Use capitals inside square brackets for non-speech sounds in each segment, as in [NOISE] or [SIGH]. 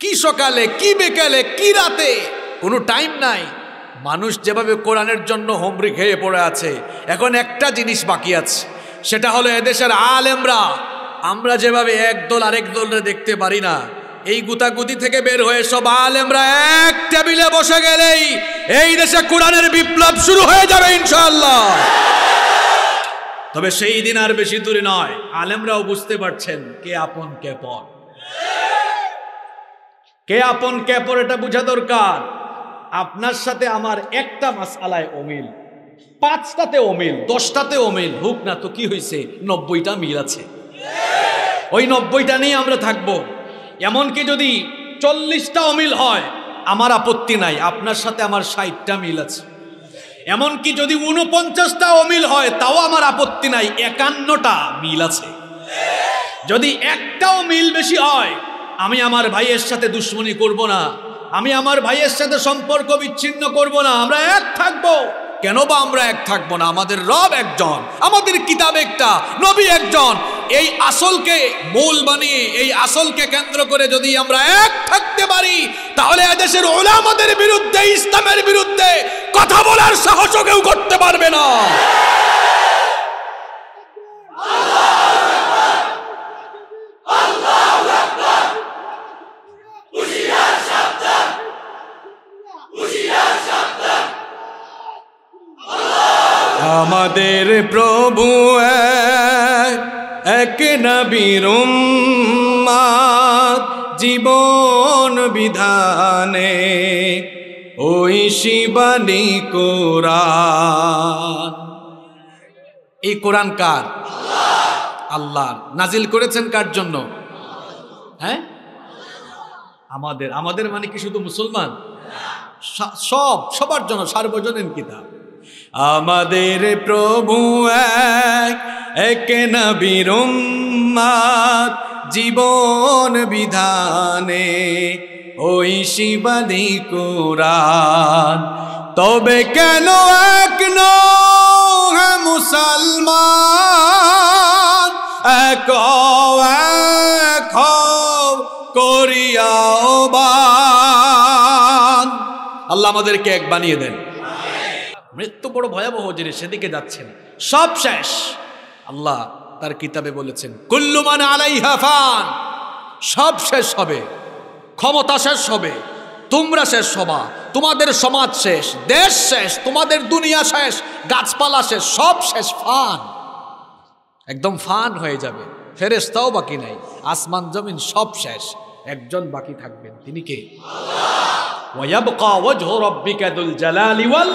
কি সকালে, কি বেকালে, কি রাতে? কোনো টাইম নাই। মানুষ যেভাবে কোরআনের জন্য হোমরি খেয়ে পড়ে আছে, এখন একটা জিনিস বাকি আছে। সেটা হলো এদেশের আলেমরা। আমরা যেভাবে এক দল আরেক দলরে দেখতে পারি না, এই গুতাগুতি থেকে বের হয়ে সব আলেমরা এক টেবিলে বসে গেলেই এই দেশে কোরআনের বিপ্লব শুরু হয়ে যাবে ইনশাল্লাহ তবে সেই দিন আর বেশি দূরে নয়। আলেমরাও বুঝতে পারছেন কে আপন, কে পর। কে আপন, কে পর এটা বোঝা দরকার। আপনার সাথে আমার একটা মাস আলায় অমিল, পাঁচটাতে অমিল, দশটাতে অমিল, হোক না তো কি হয়েছে নব্বইটা মিল আছে। ওই নব্বইটা নিয়ে আমরা থাকব। এমনকি যদি চল্লিশটা অমিল হয়, আমার আপত্তি নাই, আপনার সাথে আমার ষাটটা মিল আছে। এমনকি যদি উনপঞ্চাশটা অমিল হয়, তাও আমার আপত্তি নাই, একান্নটা মিল আছে। যদি একটাও মিল বেশি হয় আমি আমার ভাইয়ের সাথে দুশ্মনী করব না। আমি আমার ভাইয়ের সাথে সম্পর্ক বিচ্ছিন্ন করব না। আমরা এক থাকব। কেন বা আমরা এক থাকব না? আমাদের রব একজন, আমাদের কিতাব একটা, নবী একজন। এই আসলকে মূল বানিয়ে এই আসলকে কেন্দ্র করে যদি আমরা এক থাকতে পারি, তাহলে এদেশের ওলামাদের বিরুদ্ধে, ইসলামের বিরুদ্ধে কথা বলার সাহসও কেউ করতে পারবে না। আমাদের প্রভু এক, নবীর জীবন বিধানে। ওই শিবানী কোরআন। এই কোরআন কার? আল্লাহ নাজিল করেছেন কার জন্য? হ্যাঁ? আমাদের। আমাদের মানে কি শুধু মুসলমান? সব সবার জন্য সার্বজনীন কিতাব। আমাদের প্রভু এক এক নবীর জীবন বিধানে। ওই শিবানী কোরআন। তবে কেন এক মুসলমান? এক এক করিয়াও বান। আল্লাহ আমাদেরকে এক বানিয়ে দেন। মৃত্যু বড় ভয়াবহ জিনিস সেদিকে যাচ্ছেন। সব শেষ। আল্লাহ তার কিতাবে বলেছেন কুল্লুমান আলাইহা ফান। সব শেষ হবে। ক্ষমতা শেষ হবে। তোমরা শেষ হবা। তোমাদের সমাজ শেষ। দেশ শেষ। তোমাদের দুনিয়া শেষ। গাছপালা শেষ। সব শেষ। ফান। একদম ফান হয়ে যাবে। ফেরেস্তাও বাকি নাই। আসমান জমিন সব শেষ। একজন বাকি থাকবেন। তিনি কে? ওয়াবকা ওয়াজহু রাব্বিকা দুল জালালি ওয়াল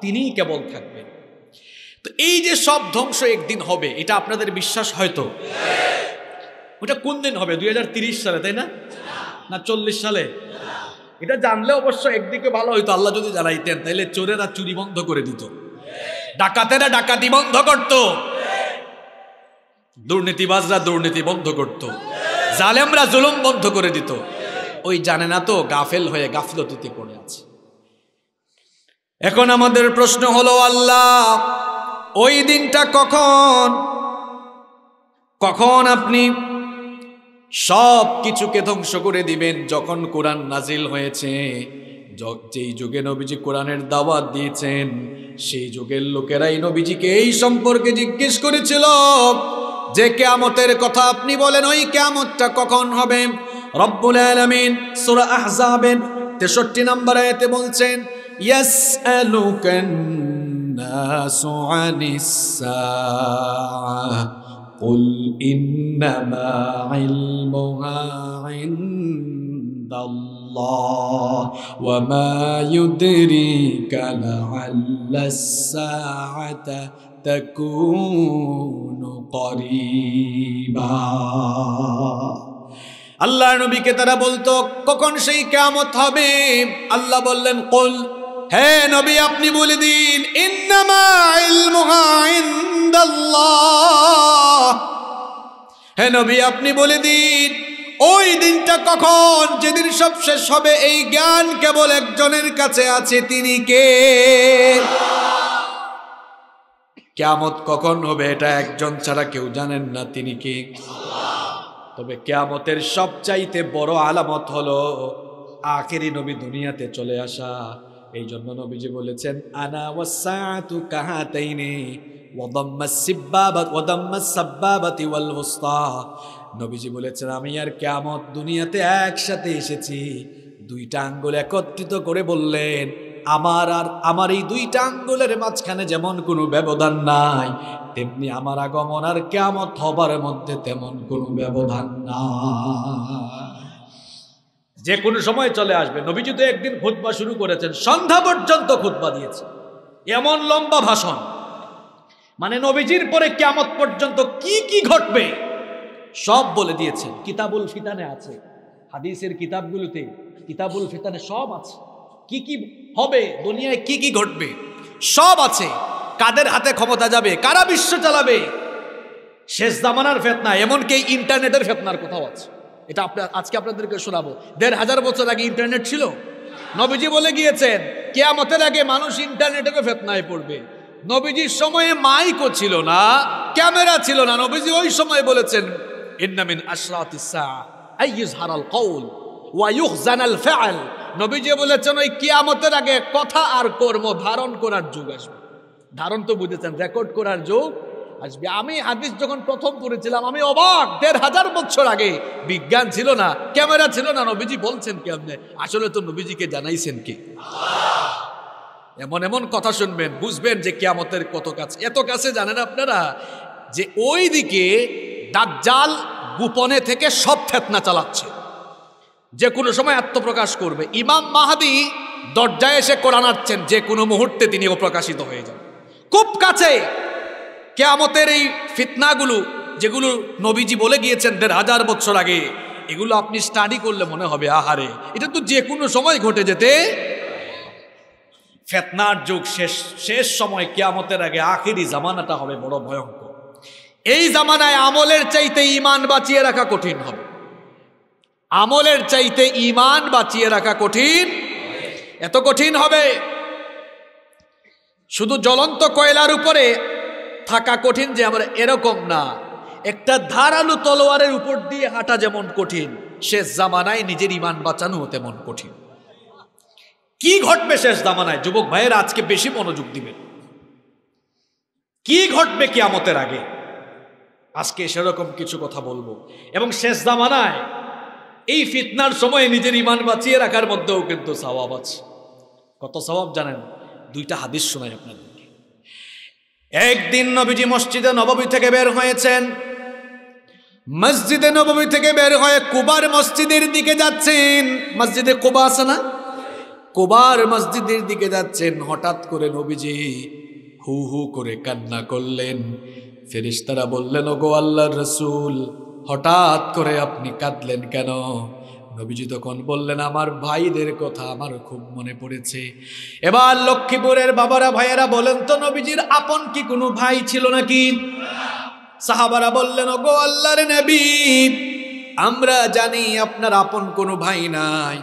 তিনিই কেবল থাকবেন। তো এই যে সব ধ্বংস একদিন হবে, এটা আপনাদের বিশ্বাস হয়তো? ওটা কোন দিন হবে? দুই সালে, তাই না? না, চল্লিশ সালে? এটা জানলে অবশ্য একদিকে ভালো হইতো, আল্লাহ যদি জানাইতেন তাহলে চোরেরা চুরি বন্ধ করে দিত। ডাকাতেরা ডাকাতি বন্ধ করত। দুর্নীতিবাজরা দুর্নীতি বন্ধ করত। জালেমরা জুলুম বন্ধ করে দিত। ওই জানে না তো, গাফেল হয়ে গাফলতিতে পড়ে আছে। এখন আমাদের প্রশ্ন হলো, আল্লাহ, ওই দিনটা কখন? কখন আপনি সব কিছুকে ধ্বংস করে দিবেন? যখন কোরআন নাজিল হয়েছে যেই যুগে নবীজি কোরআনের দাওয়াত দিয়েছেন, সেই যুগের লোকেরাই নবীজিকে এই সম্পর্কে জিজ্ঞেস করেছিল যে, কেয়ামতের কথা আপনি বলেন, ওই কেয়ামতটা কখন হবে? রব্বুল আলামিন সূরা আহজাবের 63 নম্বর আয়াতে বলছেন ইয়াসআলুকান নাসু আনিস সাআহ قل إنما علمها عند الله وما يدريك لعل الساعة تكون قريبا আল্লাহ নবীকে তারা বলতো কখন সেই কেয়ামত হবে আল্লাহ বললেন কল হে নবী, আপনি বলে দিন হে নবী, আপনি বলে দিন, ওই দিনটা কখন? যেদিন সব শেষ হবে, এই জ্ঞান কেবল একজনের কাছে আছে, তিনি কে? কেয়ামত কখন হবে, এটা একজন ছাড়া কেউ জানেন না, তিনি কে? তবে কেয়ামতের সবচাইতে বড় আলামত হলো, আখেরি নবী দুনিয়াতে চলে আসা। এই জন্য নবীজি বলেছেন, আনা ওয়াসাতু কাহাতাইনি নবীজি বলেছেন, আমি আর কেয়ামত দুনিয়াতে একসাথে এসেছি। দুইটা আঙ্গুল একত্রিত করে বললেন, আমার আর, আমার এই দুইটা আঙ্গুলের মাঝখানে যেমন কোনো ব্যবধান নাই, তেমনি আমার আগমন আর কেয়ামত হবার মধ্যে তেমন কোনো ব্যবধান নাই। যে কোনো সময় চলে আসবে। নবীজি তো একদিন খুতবা শুরু করেছেন, সন্ধ্যা পর্যন্ত খুতবা দিয়েছে। এমন লম্বা ভাষণ। মানে নবীজির পরে কেয়ামত পর্যন্ত কি কি ঘটবে, সব বলে দিয়েছেন কিতাবুল ফিতানে আছে, হাদিসের কিতাবগুলোতে কিতাবুল ফিতানে সব আছে। কি কি হবে, দুনিয়ায় কি কি ঘটবে, সব আছে। কাদের হাতে ক্ষমতা যাবে, কারা বিশ্ব চালাবে, শেষ জামানার ফেতনা, এমনকি ইন্টারনেটের ফেতনার কোথাও আছে। এটা আপনার, আজকে আপনাদেরকে শোনাবো। দেড় হাজার বছর আগে ইন্টারনেট ছিল। নবীজি বলে গিয়েছেন, কেয়ামতের আগে মানুষ ইন্টারনেটের ফেতনায় পড়বে। নবীজির সময়ে মাইকও ছিল না, ক্যামেরা ছিল না। নবীজি ওই সময় বলেছেন ইন্নামিন আইয়ুজ হারাল কৌল ওয়ায়ুহজানাল ফেআল নবীজি বলেছেন, ওই কিয়ামতের আগে কথা আর কর্ম ধারণ করার যুগ আসবে। ধারণ তো বুঝেছেন, রেকর্ড করার যুগ আসবে। আমি হাদিস যখন প্রথম পড়েছিলাম, আমি অবাক, দেড় হাজার বছর আগে। বিজ্ঞান ছিল না, ক্যামেরা ছিল না, নবীজি বলছেন কি আপনি? আসলে তো নবীজিকে জানাইছেন কি? এমন এমন কথা শুনবেন, বুঝবেন যে কেয়ামতের কত কাছে। এত কাছে জানেন আপনারা যে ওই দিকে দাজ্জাল গোপনে থেকে সব ফেতনা চালাচ্ছে। যে কোনো সময় আত্মপ্রকাশ করবে। ইমাম মাহাদি দরজায় এসে কোরআন আনছেন যে কোনো মুহূর্তে তিনি প্রকাশিত হয়ে যান খুব কাছে। কেয়ামতের এই ফিতনাগুলো, যেগুলো নবীজি বলে গিয়েছেন দেড় হাজার বছর আগে, এগুলো আপনি স্টাডি করলে মনে হবে, আহারে, এটা তো যে কোনো সময় ঘটে যেতে ফেতনার যুগ শেষ শেষ সময় কেয়ামতের আগে, আখেরি জামানাটা হবে বড় ভয়ঙ্কর। এই জামানায় আমলের চাইতে ইমান বাঁচিয়ে রাখা কঠিন হবে। আমলের চাইতে ইমান বাঁচিয়ে রাখা কঠিন, এত কঠিন হবে। শুধু জ্বলন্ত কয়লার উপরে থাকা কঠিন যে আমরা এরকম না। একটা ধারালো তলোয়ারের উপর দিয়ে হাঁটা যেমন কঠিন শেষ জামানায় নিজের ইমান বাঁচানো তেমন কঠিন। কি ঘটবে শেষ জামানায়? যুবক ভাইয়ের, আজকে বেশি মনোযোগ দিবেন। কি ঘটবে কিয়ামতের আগে? আজকে সেরকম কিছু কথা বলব। এবং শেষ জামানায় এই ফিতনার সময় নিজের ইমান বাঁচিয়ে রাখার মধ্যেও কিন্তু সওয়াব আছে। কত সওয়াব জানেন? দুইটা হাদিস শোনাই আপনাদেরকে একদিন নবীজি মসজিদে নববী থেকে বের হয়েছেন। মসজিদে নববী থেকে বের হয়ে কুবার মসজিদের দিকে যাচ্ছেন। মসজিদে কুবা আছে না? কুবার মসজিদের দিকে যাচ্ছেন। হঠাৎ করে নবীজি হু হু করে কান্না করলেন। ফেরিস্তারা বললেন, ওগো আল্লাহর রসুল, হঠাৎ করে আপনি কাঁদলেন কেন? নবীজি তখন বললেন, আমার ভাইদের কথা আমার খুব মনে পড়েছে। এবার লক্ষ্মীপুরের বাবারা, ভাইয়েরা বলেন, তো নবীজির আপন কি কোনো ভাই ছিল নাকি? সাহাবারা বললেন, ওগো আল্লাহর নবী, আমরা জানি আপনার আপন কোনো ভাই নাই।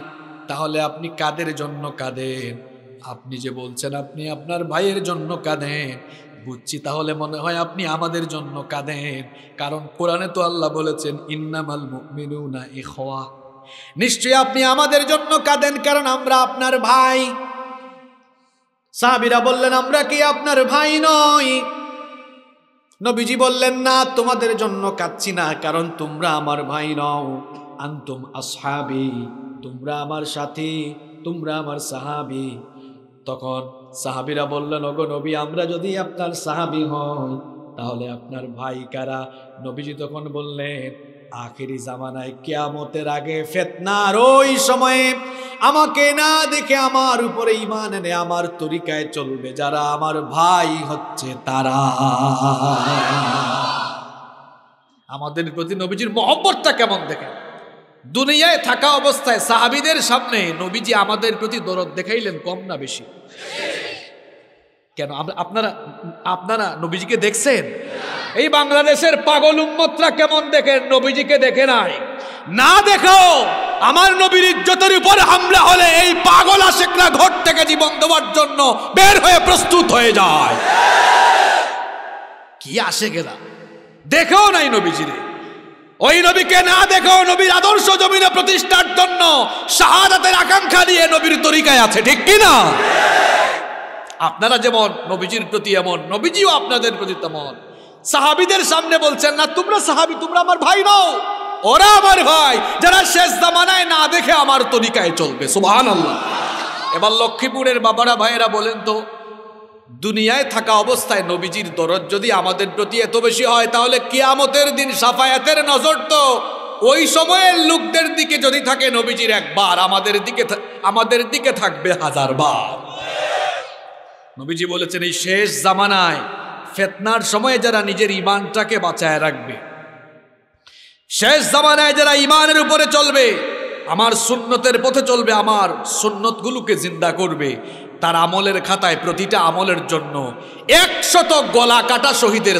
তাহলে আপনি কাদের জন্য কাঁদেন? আপনি যে বলছেন আপনি আপনার ভাইয়ের জন্য কাঁদেন, বুঝছি, তাহলে মনে হয় আপনি আমাদের জন্য কাঁদেন। কারণ কোরআনে তো আল্লাহ বলেছেন, ইন্নামাল মুমিনুনা ইখওয়া। নিশ্চয়ই আপনি আমাদের জন্য কাঁদেন, কারণ আমরা আপনার ভাই। সাহাবিরা বললেন, আমরা কি আপনার ভাই নই? নবীজি বললেন, না, তোমাদের জন্য কাঁদছি না, কারণ তোমরা আমার ভাই নও। আন্তুম আসহাবি, তোমরা আমার সাথী, তোমরা আমার সাহাবি। তখন সাহাবিরা বললেন, ওগো নবী, আমরা যদি আপনার সাহাবি হই, তাহলে আপনার ভাই কারা? নবীজি তখন বললেন আখেরি জামানায় কেয়ামতের আগে ফেতনার ওই সময়ে আমাকে না দেখে আমার উপরে ইমান এনে আমার তরিকায় চলবে যারা আমার ভাই হচ্ছে তারা। আমাদের প্রতি নবীজির মহব্বতটা কেমন দেখেন? দুনিয়ায় থাকা অবস্থায় সাহাবিদের সামনে নবীজি আমাদের প্রতি দরদ দেখাইলেন কম না বেশি? কেন আপনারা আপনারা নবীজিকে দেখছেন? এই বাংলাদেশের পাগল উম্মতরা কেমন দেখেন নবীজিকে দেখে নাই। না দেখো আমার নবীর ইজ্জতের উপর হামলা হলে এই পাগল আশেকরা ঘর থেকে জীবন দেওয়ার জন্য বের হয়ে প্রস্তুত হয়ে যায়। কি আসে গেলা দেখেও নাই নবীজিরে। ওই নবীকে না দেখো নবীর আদর্শ জমিনে প্রতিষ্ঠার জন্য শাহাদাতের আকাঙ্ক্ষা নিয়ে নবীর তরিকায় আছে, ঠিক কি না? আপনারা যেমন নবীজির প্রতি এমন, নবীজিও আপনাদের প্রতি তেমন। সাহাবিদের সামনে বলছেন, না, তোমরা সাহাবি, তোমরা আমার ভাই নও। ওরা আমার ভাই। যারা শেষ জামানায় না দেখে আমার তরিকায় চলবে। সুবহান আল্লাহ এবার লক্ষ্মীপুরের বাবারা, ভাইয়েরা বলেন তো, দুনিয়ায় থাকা অবস্থায় নবীজির দরদ যদি আমাদের প্রতি এত বেশি হয়, তাহলে কিয়ামতের দিন সাফায়াতের নজর তো ওই সময়ের লোকদের দিকে যদি থাকে নবীজির একবার, আমাদের দিকে আমাদের দিকে থাকবে হাজার বার। নবীজি বলেছেন, এই শেষ জামানায় ফেতনার সময়ে যারা নিজের ইমানটাকে বাঁচায় রাখবে। শেষ জামানায় যারা ইমানের উপরে চলবে, আমার সুন্নতের পথে চলবে, আমার সুন্নতগুলোকে জিন্দা করবে, তার আমলের খাতায় প্রতিটা আমলের জন্য একশত গলা কাটা শহীদের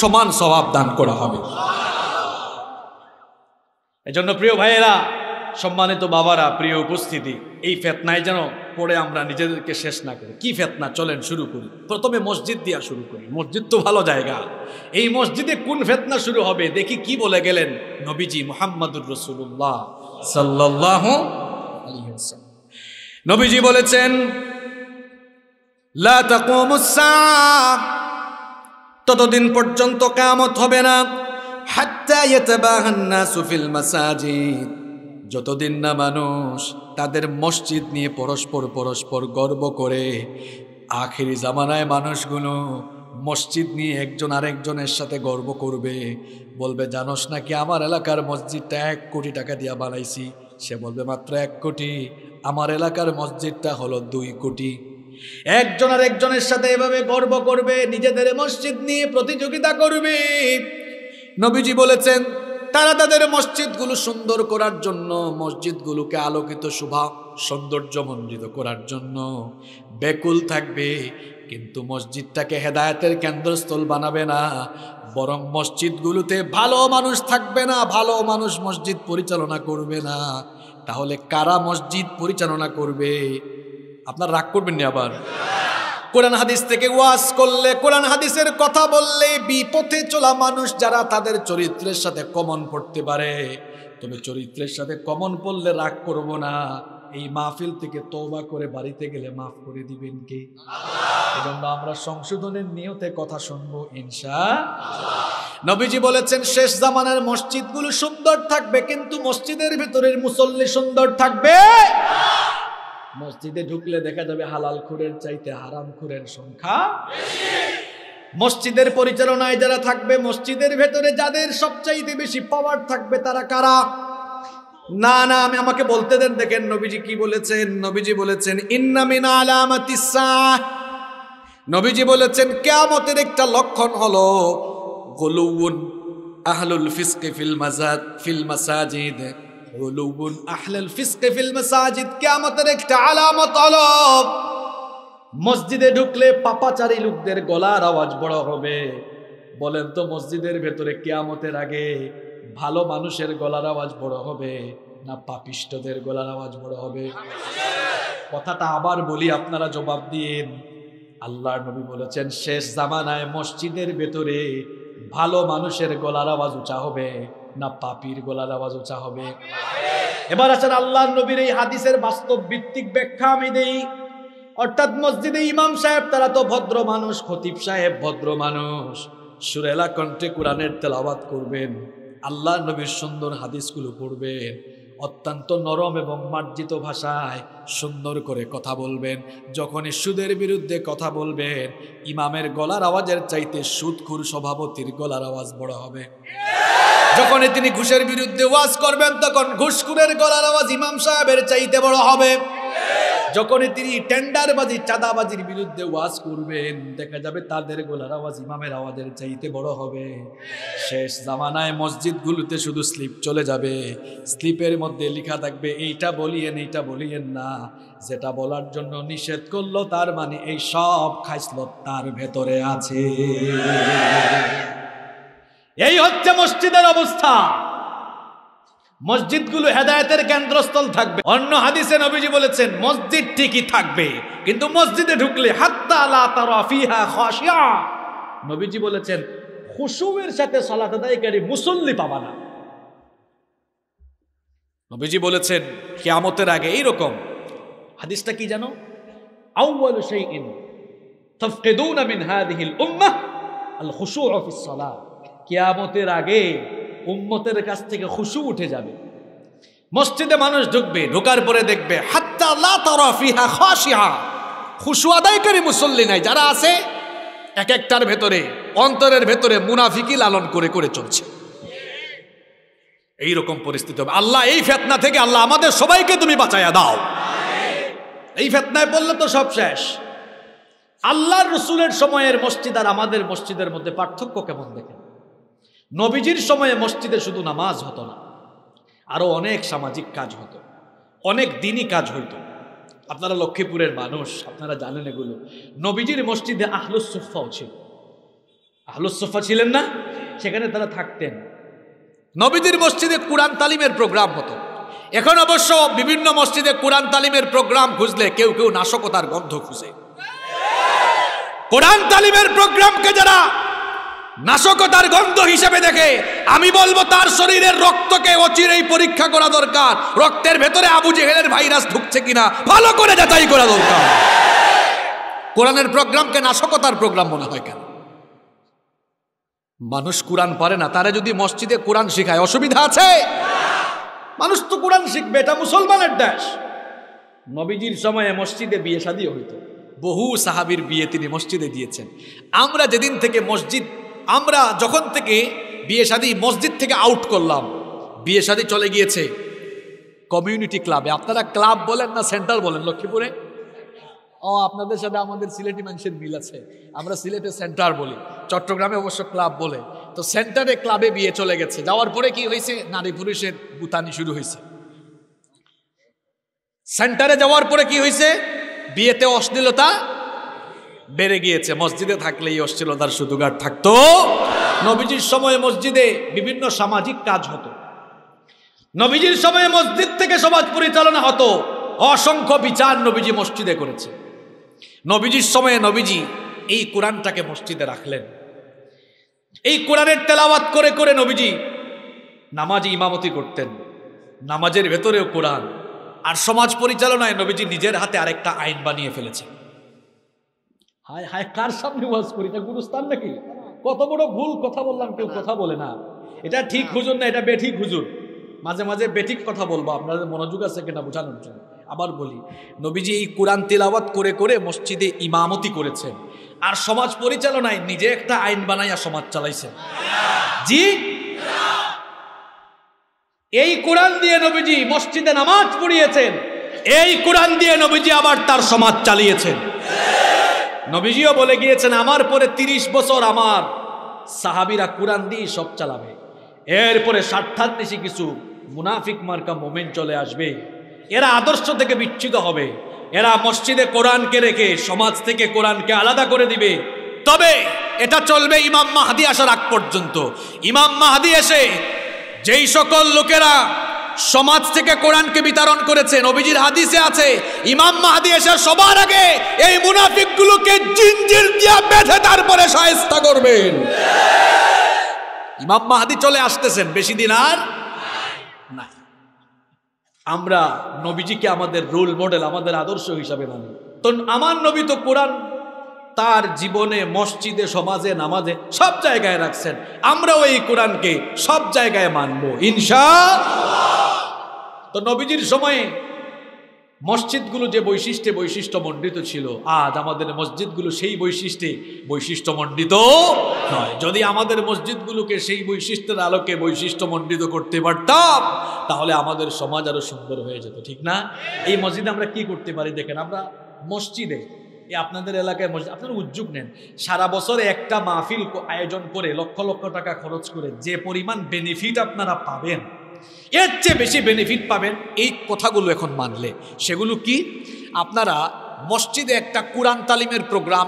সমান স্বভাব দান করা হবে। এজন্য প্রিয় ভাইয়েরা, সম্মানিত বাবারা, প্রিয় উপস্থিতি এই ফেতনায় যেন পড়ে আমরা নিজেদেরকে শেষ না করি। কি ফেতনা? চলেন, শুরু করি। প্রথমে মসজিদ দিয়া শুরু করি। মসজিদ তো ভালো জায়গা। এই মসজিদে কোন ফেতনা শুরু হবে? দেখি কি বলে গেলেন নবীজি মোহাম্মদুর রসুল্লাহ সাল্লাহ নবীজি বলেছেন ততদিন পর্যন্ত কামত হবে না। হাত্তা ইয়াতাবাহান নাসু ফিল মাসাজিদ। যতদিন না মানুষ তাদের মসজিদ নিয়ে পরস্পর পরস্পর গর্ব করে, আখেরি জামানায় মানুষগুলো মসজিদ নিয়ে একজন আরেকজনের সাথে গর্ব করবে। বলবে, জানোস নাকি আমার এলাকার মসজিদটা এক কোটি টাকা দিয়া বানাইছি? সে বলবে, মাত্র এক কোটি। আমার এলাকার মসজিদটা হলো দুই কোটি। একজন আর একজনের সাথে এভাবে গর্ব করবে, নিজেদের মসজিদ নিয়ে প্রতিযোগিতা করবে। নবীজি বলেছেন তারা তাদের মসজিদগুলো সুন্দর করার জন্য, মসজিদগুলোকে আলোকিত শোভা সৌন্দর্যমণ্ডিত করার জন্য বেকুল থাকবে, কিন্তু মসজিদটাকে হেদায়তের কেন্দ্রস্থল বানাবে না, বরং মসজিদগুলোতে ভালো মানুষ থাকবে না, ভালো মানুষ মসজিদ পরিচালনা করবে না। তাহলে কারা মসজিদ পরিচালনা করবে? আপনার রাগ করবেন না আবার? কোরআন হাদিস থেকে ওয়াজ করলে, কোরআন হাদিসের কথা বললে বিপথে চলা মানুষ যারা তাদের চরিত্রের সাথে কমন পড়তে পারে। তবে চরিত্রের সাথে কমন পড়লে রাগ করব না। এই মাহফিল থেকে তওবা করে বাড়িতে গেলে মাফ করে দিবেন কে? এজন্য আমরা সংশোধনের নিয়তে কথা শুনব ইনশা নবীজি বলেছেন, শেষ জামানের মসজিদগুলো সুন্দর থাকবে, কিন্তু মসজিদের ভিতরের মুসল্লি সুন্দর থাকবে? মসজিদে ঢুকলে দেখা যাবে হালাল খুরের চাইতে হারাম খুরের সংখ্যা মসজিদের পরিচালনায় যারা থাকবে, মসজিদের ভেতরে যাদের সবচাইতে বেশি পাওয়ার থাকবে তারা কারা? না না, আমি আমাকে বলতে দেন, দেখেন নবীজি কি বলেছেন, নবীজি বলেছেন ইন্নামিন আলামাতিস নবীজি বলেছেন, কেয়ামতের একটা লক্ষণ হলো গলুউন আহলুল ফিসকে ফিল মাজাদ, ফিল মাসাজিদ। গলুউন আহলুল ফিসকে ফিল মাসাজিদ, কেয়ামতের একটা আলামত হলো, মসজিদে ঢুকলে পাপাচারী লোকদের গলার আওয়াজ বড় হবে। বলেন তো, মসজিদের ভেতরে কেয়ামতের আগে ভালো মানুষের গলার আওয়াজ বড় হবে না পাপিষ্টদের গলার আওয়াজ বড় হবে? কথাটা আবার বলি, আপনারা জবাব দিন। আল্লাহর নবী বলেছেন, শেষ জামানায় মসজিদের ভেতরে ভালো মানুষের গলার আওয়াজ উঁচা হবে। না পাপির গলার আওয়াজ উঁচা হবে। এবার আছেন আল্লাহর নবীর এই হাদিসের বাস্তব ভিত্তিক ব্যাখ্যা আমি দেই। অর্থাৎ মসজিদে ইমাম সাহেব, তারা তো ভদ্র মানুষ, খতিব সাহেব ভদ্র মানুষ। সুরেলা কণ্ঠে কোরআনের তেলাওয়াত করবেন, আল্লাহ নবীর সুন্দর হাদিসগুলো পড়বেন, অত্যন্ত নরম এবং মার্জিত ভাষায় সুন্দর করে কথা বলবেন, যখন সুদের বিরুদ্ধে কথা বলবেন, ইমামের গলার আওয়াজের চাইতে সুদখুর সভাপতির গলার আওয়াজ বড় হবে। যখনই তিনি ঘুষের বিরুদ্ধে ওয়াজ করবেন, তখন ঘুষখুরের গলার আওয়াজ ইমাম সাহেবের চাইতে বড় হবে। যখনই তিনি টেন্ডারবাজি, চাঁদাবাজির বিরুদ্ধে ওয়াজ করবেন, দেখা যাবে তাদের গোলার আওয়াজ ইমামের আওয়াজের চাইতে বড় হবে। শেষ জামানায় মসজিদগুলোতে শুধু স্লিপ চলে যাবে। স্লিপের মধ্যে লেখা থাকবে, এইটা বলিয়েন এইটা বলিয়েন না। যেটা বলার জন্য নিষেধ করল, তার মানে এই সব খাইসলত তার ভেতরে আছে। এই হচ্ছে মসজিদের অবস্থা। মসজিদগুলো হেদায়তের কেন্দ্রস্থল থাকবে। অন্য হাদিসে নবীজি বলেছেন, মসজিদ ঠিকই থাকবে, কিন্তু মসজিদে ঢুকলে হাত্তা খাশিয়া। নবীজি বলেছেন খুশুয়ের সাথে সালাত আদায়কারী মুসল্লি পাবা না। নবীজি বলেছেন, কেয়ামতের আগে এইরকম। হাদিসটা কি জানো? আউয়াল শাইইন তাফকিদুনা মিন হাদিহিল উম্মাহ আল খুশুউ ফিস সালাহ কিয়ামতের আগে উম্মতের কাছ থেকে খুশু উঠে যাবে। মসজিদে মানুষ ঢুকবে, ঢোকার পরে দেখবে খুশু আদায়কারী মুসল্লি নাই, যারা আছে এক একটার ভেতরে, অন্তরের ভেতরে মুনাফিকি লালন করে করে চলছে। এই রকম পরিস্থিতি হবে। আল্লাহ এই ফেতনা থেকে আল্লাহ আমাদের সবাইকে তুমি বাঁচাইয়া দাও। এই ফেতনায় বললে তো সব শেষ। আল্লাহর রসুলের সময়ের মসজিদ আর আমাদের মসজিদের মধ্যে পার্থক্য কেমন দেখেন? নবীজির সময়ে মসজিদে শুধু নামাজ হতো না আরও অনেক সামাজিক কাজ হতো, অনেক দিনই কাজ হইতো। আপনারা লক্ষ্মীপুরের মানুষ, আপনারা জানেন এগুলো। নবীজির মসজিদে আহলুসুফাও ছিল। আহলুসুফা ছিলেন না? সেখানে তারা থাকতেন। নবীজির মসজিদে কোরআন তালিমের প্রোগ্রাম হতো। এখন অবশ্য বিভিন্ন মসজিদে কোরআন তালিমের প্রোগ্রাম খুঁজলে কেউ কেউ নাশকতার গন্ধ খুঁজে। কোরআন তালিমের প্রোগ্রামকে যারা নাশকতার গন্ধ হিসেবে দেখে, আমি বলব তার শরীরের রক্তকে অচিরেই পরীক্ষা করা দরকার। রক্তের ভেতরে আবু জেহেলের ভাইরাস ঢুকছে কিনা, ভালো করে যাচাই করা দরকার। কোরআনের প্রোগ্রামকে নাশকতার প্রোগ্রাম মনে হয় কেন? মানুষ কোরআন পারে না, তারা যদি মসজিদে কোরআন শিখায়, অসুবিধা আছে? মানুষ তো কোরআন শিখবে, এটা মুসলমানের দেশ। নবীজির সময়ে মসজিদে বিয়ে শাদিও হইতো। বহু সাহাবির বিয়ে তিনি মসজিদে দিয়েছেন। আমরা যেদিন থেকে মসজিদ আমরা যখন থেকে বিয়ে শাদি মসজিদ থেকে আউট করলাম, বিয়ে শাদি চলে গিয়েছে কমিউনিটি ক্লাবে আপনারা ক্লাব বলেন না সেন্টার বলেন, লক্ষ্মীপুরে? ও, আপনাদের সাথে আমাদের সিলেটি মানুষের মিল আছে। আমরা সিলেটে সেন্টার বলি। চট্টগ্রামে অবশ্য ক্লাব বলে। তো সেন্টারে ক্লাবে বিয়ে চলে গেছে। যাওয়ার পরে কি হয়েছে? নারী পুরুষের গুতানি শুরু হয়েছে। সেন্টারে যাওয়ার পরে কি হয়েছে? বিয়েতে অশ্লীলতা বেড়ে গিয়েছে। মসজিদে থাকলে এই অশ্লীলতার সুদুগার থাকতো। নবীজির সময়ে মসজিদে বিভিন্ন সামাজিক কাজ হতো। নবীজির সময়ে মসজিদ থেকে সমাজ পরিচালনা হতো। অসংখ্য বিচার নবীজি মসজিদে করেছে। নবীজির সময়ে নবীজি এই কোরআনটাকে মসজিদে রাখলেন। এই কোরআনের তেলাওয়াত করে করে নবীজি নামাজ ইমামতি করতেন। নামাজের ভেতরেও কোরআন। আর সমাজ পরিচালনায় নবীজি নিজের হাতে আরেকটা আইন বানিয়ে ফেলেছে হায় হায় কার সামনে ওয়াজ করি? এটা গুরুস্থান নাকি? কত বড় ভুল কথা বললাম কেউ কথা বলে না। এটা ঠিক হুজুর না এটা বেঠিক হুজুর। মাঝে মাঝে বেঠিক কথা বলব আপনাদের মনোযোগ আছে কিনা বোঝানোর জন্য। আবার বলি নবীজি এই কোরআন তিলাওয়াত করে করে মসজিদে ইমামতি করেছেন। আর সমাজ পরিচালনায় নিজে একটা আইন বানাইয়া সমাজ চালাইছেন। জি? এই কোরআন দিয়ে নবীজি মসজিদে নামাজ পড়িয়েছেন। এই কোরআন দিয়ে নবীজি আবার তার সমাজ চালিয়েছেন। নবীজিও বলে গিয়েছেন, আমার পরে তিরিশ বছর আমার সাহাবিরা কোরআন দিয়ে সব চালাবে। এরপরে স্বার্থান্বেষী কিছু মুনাফিক মার্কা মোমেন্ট চলে আসবে। এরা আদর্শ থেকে বিচ্ছিত হবে। এরা মসজিদে কোরআনকে রেখে সমাজ থেকে কোরআনকে আলাদা করে দিবে। তবে এটা চলবে ইমাম মাহাদি আসার আগ পর্যন্ত। ইমাম মাহাদি এসে যেই সকল লোকেরা সমাজ থেকে কোরআনকে বিতরণ করেছেন। নবীজির হাদিসে আছে, ইমাম মাহাদি এসে সবার আগে এই মুনাফিকগুলোকে জিনজির দিয়া বেঁধে তারপরে সাহেস্তা করবেন। ইমাম মাহাদি চলে আসতেছেন, বেশি দিন আর নাই। আমরা নবীজিকে আমাদের রোল মডেল আমাদের আদর্শ হিসাবে মানি। তো আমার নবী তো কোরআন তার জীবনে, মসজিদে, সমাজে, নামাজে সব জায়গায় রাখছেন। আমরাও এই কোরআনকে সব জায়গায় মানব ইনশা তো নবীজির সময়ে মসজিদগুলো যে বৈশিষ্ট্যে বৈশিষ্ট্যমণ্ডিত ছিল, আজ আমাদের মসজিদগুলো সেই বৈশিষ্ট্যে বৈশিষ্ট্যমণ্ডিত নয়। যদি আমাদের মসজিদগুলোকে সেই বৈশিষ্ট্যের আলোকে বৈশিষ্ট্যমণ্ডিত করতে পারতাম, তাহলে আমাদের সমাজ আরও সুন্দর হয়ে যেত, ঠিক না? এই মসজিদে আমরা কি করতে পারি? দেখেন, আমরা মসজিদে আপনাদের এলাকায় মসজিদ, আপনারা উদ্যোগ নেন। সারা বছরে একটা মাহফিল আয়োজন করে লক্ষ লক্ষ টাকা খরচ করে যে পরিমাণ বেনিফিট আপনারা পাবেন, এর চেয়ে বেশি বেনিফিট পাবেন এই কথাগুলো এখন মানলে। সেগুলো কি? আপনারা মসজিদে একটা কোরআন তালিমের প্রোগ্রাম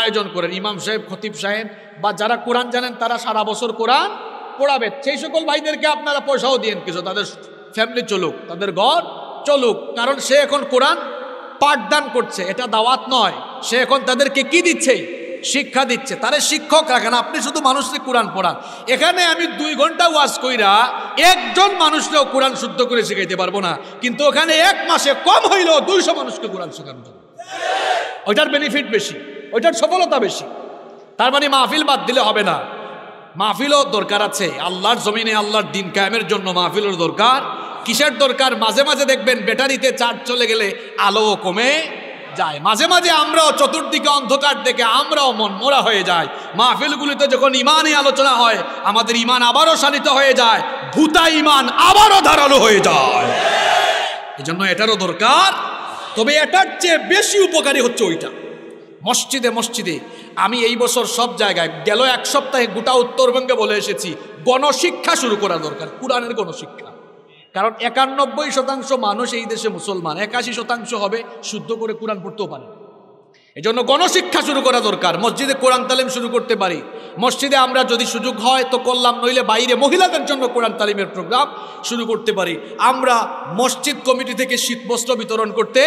আয়োজন করেন। ইমাম সাহেব, খতিব সাহেব বা যারা কোরআন জানেন তারা সারা বছর কোরআন পড়াবে। সেই সকল ভাইদেরকে আপনারা পয়সাও দিয়েন কিছু। তাদের ফ্যামিলি চলুক, তাদের ঘর চলুক। কারণ সে এখন কোরআন পাঠদান করছে, এটা দাওয়াত নয়। সে এখন তাদেরকে কি দিচ্ছে? শিক্ষা দিচ্ছে। তারে শিক্ষক রাখেন, আপনি শুধু মানুষকে কোরআন পড়ান। এখানে আমি দুই ঘণ্টা ওয়াজ কইরা একজন মানুষকেও কোরআন শুদ্ধ করে শিখাইতে পারব না। কিন্তু ওখানে এক মাসে কম হইলেও দুইশো মানুষকে কোরআন শেখানো যাবে। ওইটার বেনিফিট বেশি, ওইটার সফলতা বেশি। তার মানে মাহফিল বাদ দিলে হবে না। মাহফিলও দরকার আছে। আল্লাহর জমিনে আল্লাহর দিন কায়েমের জন্য মাহফিলের দরকার। কিসের দরকার? মাঝে মাঝে দেখবেন ব্যাটারিতে চার্জ চলে গেলে আলোও কমে যায়। মাঝে মাঝে আমরাও চতুর্দিকে অন্ধকার দেখে আমরাও মন মোরা হয়ে যায় মাহফিলগুলিতে যখন ইমানই আলোচনা হয়, আমাদের ইমান আবারও শানিত হয়ে যায়, ভূতা ইমান আবারও ধারালো হয়ে যায়। এজন্য এটারও দরকার। তবে এটার চেয়ে বেশি উপকারী হচ্ছে ওইটা। মসজিদে মসজিদে। আমি এই বছর সব জায়গায়, গেল এক সপ্তাহে গোটা উত্তরবঙ্গে বলে এসেছি, গণশিক্ষা শুরু করা দরকার, কোরআনের গণশিক্ষা। কারণ একানব্বই শতাংশ মানুষ এই দেশে মুসলমান, একাশি শতাংশ হবে শুদ্ধ করে কোরআন পড়তেও পারে এই জন্য গণশিক্ষা শুরু করা দরকার। মসজিদে কোরআন তালিম শুরু করতে পারি। মসজিদে আমরা যদি সুযোগ হয় তো করলাম, নইলে বাইরে মহিলাদের জন্য কোরআন তালিমের প্রোগ্রাম শুরু করতে পারি। আমরা মসজিদ কমিটি থেকে শীতবস্ত্র বিতরণ করতে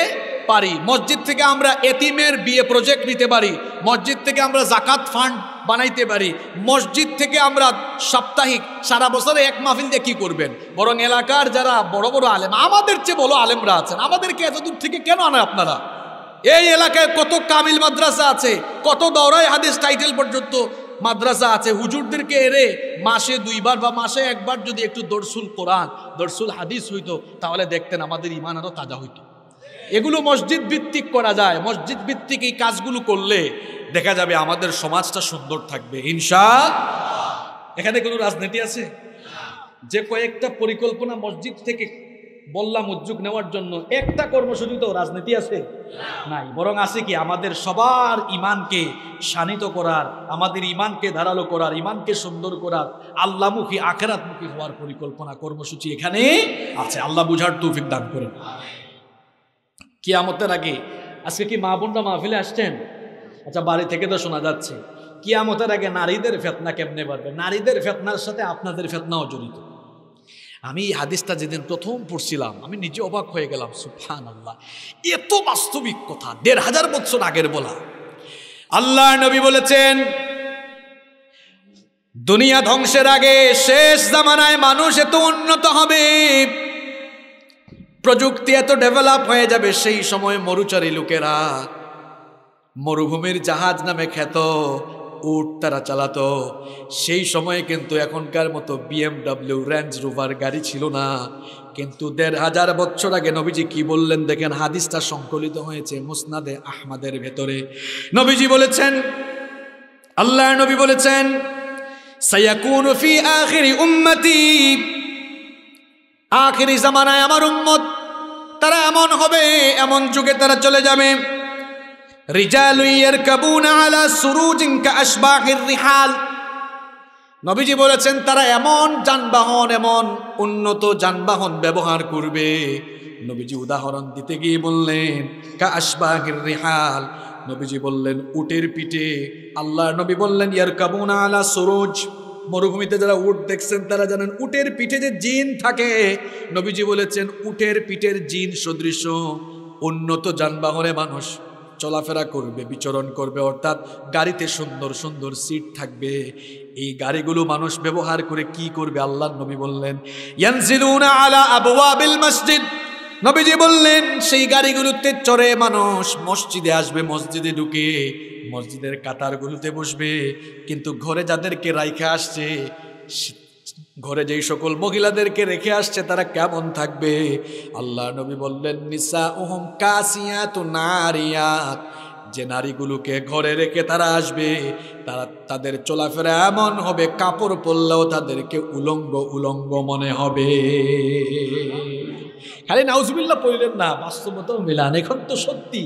পারি। মসজিদ থেকে আমরা এতিমের বিয়ে প্রজেক্ট নিতে পারি। মসজিদ থেকে আমরা জাকাত ফান্ড বানাইতে পারি। মসজিদ থেকে আমরা সাপ্তাহিক, সারা বছরে এক মাহফিল দিয়ে কী করবেন? বরং এলাকার যারা বড় বড় আলেম, আমাদের চেয়ে বড় আলেমরা আছেন। আমাদেরকে এত দূর থেকে কেন আনে আপনারা? এই এলাকায় কত কামিল মাদ্রাসা আছে, কত দৌড়াই হাদিস টাইটেল পর্যন্ত মাদ্রাসা আছে। হুজুরদেরকে এরে মাসে দুইবার বা মাসে একবার যদি একটু দর্সুল কোরআন, দর্সুল হাদিস হইতো, তাহলে দেখতেন আমাদের ইমান আরও তাজা হইতো। এগুলো মসজিদ ভিত্তিক করা যায়। মসজিদ ভিত্তিক এই কাজগুলো করলে দেখা যাবে আমাদের সমাজটা সুন্দর থাকবে। হিংসা এখানে কোনো রাজনীতি আছে? যে কয়েকটা পরিকল্পনা মসজিদ থেকে বললাম উদ্যোগ নেওয়ার জন্য একটা কর্মসূচি তো রাজনীতি আছে। নাই, বরং আছে কি? আমাদের সবার ইমানকে শানিত করার, আমাদের ইমানকে ধারালো করার, ইমানকে সুন্দর করার, আল্লাহমুখী, আখেরাতমুখী হওয়ার পরিকল্পনা কর্মসূচি এখানে আছে। আল্লাহ বুঝার তৌফিক দান করেন। কিয়ামতের আগে, আজকে কি মা বোনরা মাহফিলে আসছেন? আচ্ছা বাড়ি থেকে তো শোনা যাচ্ছে। কিয়ামতের আগে নারীদের ফেতনা কেমনে পারবে নারীদের ফেতনার সাথে আপনাদের ফেতনাও জড়িত। আমি এই হাদিসটা যেদিন প্রথম পড়ছিলাম, আমি নিজে অবাক হয়ে গেলাম সুফান আল্লাহ এত বাস্তবিক কথা, দেড় হাজার বছর আগের বলা। আল্লাহ নবী বলেছেন, দুনিয়া ধ্বংসের আগে শেষ জামানায় মানুষ এত উন্নত হবে, প্রযুক্তি এত ডেভেলপ হয়ে যাবে, সেই সময় মরুচারী লোকেরা মরুভূমির জাহাজ নামে খ্যাত। উট তারা চালাতো। সেই সময়ে কিন্তু এখনকার মতো বিএমডাব্লিউ রেঞ্জ রোভার গাড়ি ছিল না। কিন্তু দেড় হাজার বছর আগে নবীজি কি বললেন দেখেন, হাদিসটা সংকলিত হয়েছে মুসনাদে আহমাদের ভেতরে। নবীজি বলেছেন আল্লাহ নবী বলেছেন, সায়াকুন ফি আখিরি উম্মতি। আখিরি জামানায় আমার উম্মত, তারা এমন হবে, এমন যুগে তারা চলে যাবে। নবীজি বলেছেন, তারা এমন যানবাহন, এমন উন্নত যানবাহন ব্যবহার করবে। নবীজি উদাহরণ দিতে গিয়ে বললেন, কাআশবাহির রিহাল। নবীজি বললেন, উটের পিঠে। আল্লাহ নবী বললেন, ইয়ারকাবুনা আলা সুরুজ। মরুভূমিতে যারা উট দেখছেন, তারা জানেন, উটের পিঠে যে জিন থাকে, নবীজি বলেছেন, উটের পিঠের জিন সদৃশ, উন্নত যানবাহনে মানুষ। চলাফেরা করবে, বিচরণ করবে, অর্থাৎ গাড়িতে সুন্দর সুন্দর সিট থাকবে। এই গাড়িগুলো মানুষ ব্যবহার করে কি করবে? আল্লাহ নবী বললেন আলা মসজিদ। নবীজি বললেন, সেই গাড়িগুলোতে চড়ে মানুষ মসজিদে আসবে, মসজিদে ঢুকে মসজিদের কাতারগুলোতে বসবে। কিন্তু ঘরে যাদেরকে রাইখে আসছে ঘরে যেই সকল মহিলাদেরকে রেখে আসছে, তারা কেমন থাকবে? আল্লাহ নবী বললেন নিসা ওহম কাসিয়া তো নারিয়াত যে নারীগুলোকে ঘরে রেখে তারা আসবে, তারা তাদের চলাফেরা এমন হবে, কাপড় পরলেও তাদেরকে উলঙ্গ উলঙ্গ মনে হবে। খালি নাউজবিল্লা পড়লেন না, বাস্তবতাও মিলান, এখন তো সত্যি।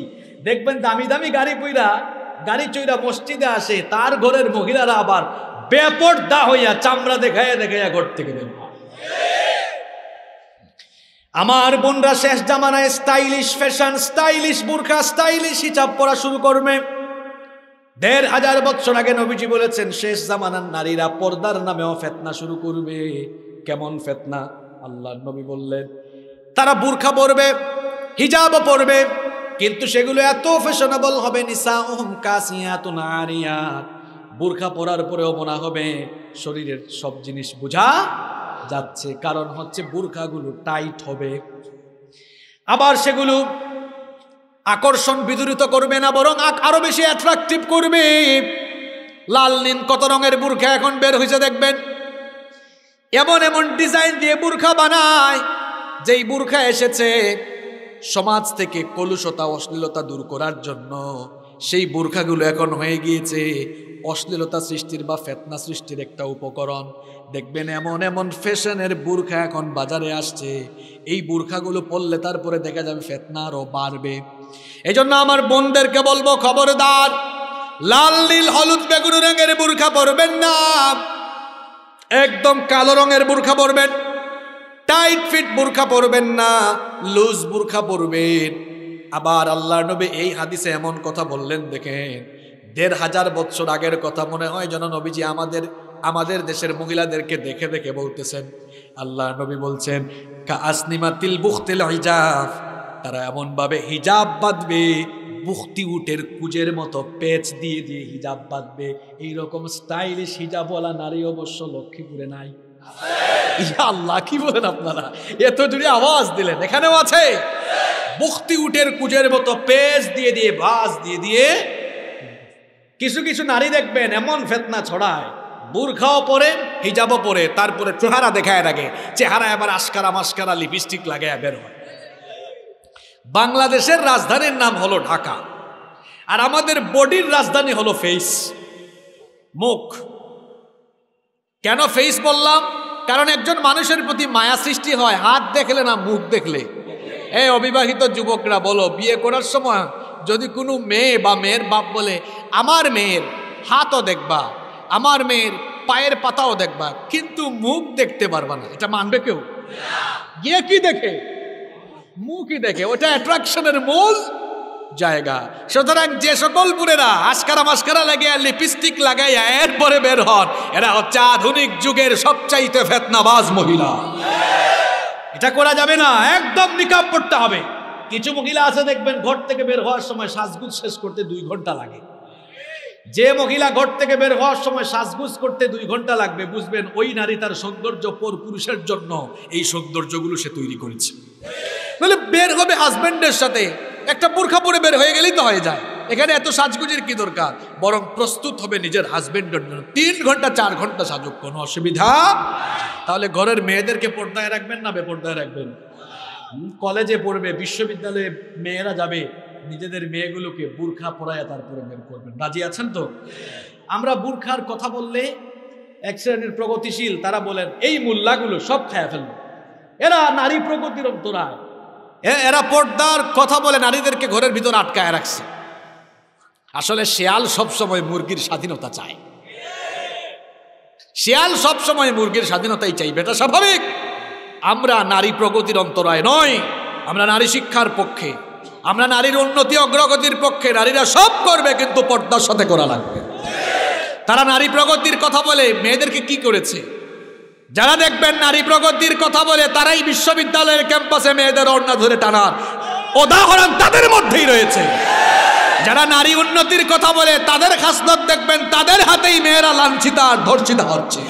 দেখবেন দামি দামি গাড়ি পইরা, গাড়ি চইরা মসজিদে আসে, তার ঘরের মহিলারা আবার বেপর্দা হইয়া চামড়া দেখাইয়া দেখাইয়া ঘর থেকে বের আমার বোনরা শেষ জামানায় স্টাইলিশ ফ্যাশন স্টাইলিশ বুরখা স্টাইলিশ হিসাব পরা শুরু করবে। দেড় হাজার বছর আগে নবীজি বলেছেন, শেষ জামানার নারীরা পর্দার নামেও ফেতনা শুরু করবে। কেমন ফেতনা? আল্লাহ নবী বললেন, তারা বুরখা পরবে, হিজাবও পরবে, কিন্তু সেগুলো এত ফ্যাশনেবল হবে নিসা ওহম কাসিয়াত নারিয়াত বুরখা পরার পরেও মনে হবে শরীরের সব জিনিস বোঝা যাচ্ছে। কারণ হচ্ছে বুরখাগুলো টাইট হবে। আবার সেগুলো আকর্ষণ বিদুরিত করবে না, বরং আরও বেশি অ্যাট্রাকটিভ করবে। লাল, নীল, কত রঙের বুরখা এখন বের হয়েছে দেখবেন। এমন এমন ডিজাইন দিয়ে বুরখা বানায়, যেই বুরখা এসেছে সমাজ থেকে কলুষতা, অশ্লীলতা দূর করার জন্য। সেই বুরখাগুলো এখন হয়ে গিয়েছে। অশ্লীলতা সৃষ্টির বা ফেতনা সৃষ্টির একটা উপকরণ। দেখবেন এমন এমন ফ্যাশনের বুরখা এখন বাজারে আসছে। এই বুরখাগুলো পরলে তারপরে দেখা যাবে ফেতনা আরও বাড়বে। এই আমার বোনদেরকে বলব, খবরদার, লাল, নীল, হলুদ, বেগুন রঙের বুরখা পরবেন না। একদম কালো রঙের বুরখা পরবেন। টাইট ফিট বুরখা পরবেন না। লুজ বুরখা পরবেন। আবার আল্লাহ নবী এই হাদিসে এমন কথা বললেন, দেখেন, দেড় হাজার বছর আগের কথা মনে হয় যেন নবীজি আমাদের আমাদের দেশের মহিলাদেরকে দেখে দেখে বলতেছেন। আল্লাহ নবী বলছেন, কা আসনিমা তিল বুখতিল হিজাব। তারা এমনভাবে হিজাব বাঁধবে, বুখতি উটের কুজের মতো পেচ দিয়ে দিয়ে হিজাব বাঁধবে। এইরকম স্টাইলিশ হিজাবওয়ালা নারী অবশ্য লক্ষ্মীপুরে নাই। ইয়া আল্লাহ, কি বলেন আপনারা? এত জুড়ে আওয়াজ দিলেন। এখানেও আছে? বুখতি উটের কুজের মতো পেজ দিয়ে দিয়ে বাস দিয়ে দিয়ে কিছু কিছু নারী দেখবেন, এমন ফেতনা ছড়ায়। বুর্খাও পরে, হিজাবও পরে, তারপরে চেহারা দেখায় রাখে চেহারা এবার আস্কারা মাস্কারা লিপস্টিক লাগায়, বের হয়। বাংলাদেশের রাজধানীর নাম হলো ঢাকা। আর আমাদের বডির রাজধানী হলো ফেস মুখ। কেন ফেস বললাম? কারণ একজন মানুষের প্রতি মায়া সৃষ্টি হয়, হাত দেখলে না, মুখ দেখলে। এই অবিবাহিত যুবকরা, বলো, বিয়ে করার সময় যদি কোনো মেয়ে বা মেয়ের বাপ বলে, আমার মেয়ের হাতও দেখবা, আমার মেয়ের পায়ের পাতাও দেখবা, কিন্তু মুখ দেখতে পারবা না। এটা মানবে কেউ? গিয়ে কি দেখে? মুখই দেখে। ওটা অ্যাট্রাকশনের মূল জায়গা। সুতরাং যে সকল বুড়েরা আস্কারা মাস্কারা লাগিয়ে লিপস্টিক লাগাইয়া এরপরে বের হন, এরা হচ্ছে আধুনিক যুগের সবচাইতে ফেতনাবাজ মহিলা। এটা করা যাবে না, একদম নিকাব পড়তে হবে। কিছু মহিলা আছে দেখবেন, ঘর থেকে বের হওয়ার সময় সাজগুজ শেষ করতে দুই ঘণ্টা লাগে। যে মহিলা ঘর থেকে বের হওয়ার সময় সাজগুজ করতে দুই ঘণ্টা লাগবে, বুঝবেন ওই নারী তার সৌন্দর্য পর পুরুষের জন্য এই সৌন্দর্যগুলো সে তৈরি করেছে। বের হবে হাজবেন্ডের সাথে। একটা বোরখা পরে বের হয়ে গেলেই তো হয়ে যায়। এখানে এত সাজগুজির কি দরকার? বরং প্রস্তুত হবে নিজের হাজবেন্ডের জন্য। তিন ঘণ্টা, চার ঘণ্টা সাজুক, কোনো অসুবিধা? তাহলে ঘরের মেয়েদেরকে পর্দায় রাখবেন না বেপর্দায় রাখবেন? কলেজে পড়বে, বিশ্ববিদ্যালয়ে মেয়েরা যাবে, নিজেদের মেয়েগুলোকে বুর্খা পরায় তারপরে বের করবেন। রাজি আছেন তো? আমরা বুর্খার কথা বললে এক শ্রেণির প্রগতিশীল, তারা বলেন, এই মোল্লাগুলো সব খায়া ফেলল এরা নারী প্রগতির অন্তরায়। এরা পর্দার কথা বলে নারীদেরকে ঘরের ভিতর আটকায় রাখছে। আসলে শেয়াল সবসময় মুরগির স্বাধীনতা চায়। শেয়াল সবসময় মুরগির স্বাধীনতাই চাই বেটা স্বাভাবিক। আমরা নারী প্রগতির অন্তরায় নয় আমরা নারী শিক্ষার পক্ষে, আমরা নারীর উন্নতি অগ্রগতির পক্ষে, নারীরা সব করবে কিন্তু পর্দার সাথে করা লাগবে। তারা নারী প্রগতির কথা বলে, মেয়েদেরকে কি করেছে? যারা দেখবেন নারী প্রগতির কথা বলে, তারাই বিশ্ববিদ্যালয়ের ক্যাম্পাসে মেয়েদের অন্যা ধরে টানার উদাহরণ তাদের মধ্যেই রয়েছে। যারা নারী উন্নতির কথা বলে, তাদের খাসনত দেখবেন তাদের হাতেই মেয়েরা লাঞ্ছিতা আর ধর্ষিতা হচ্ছে।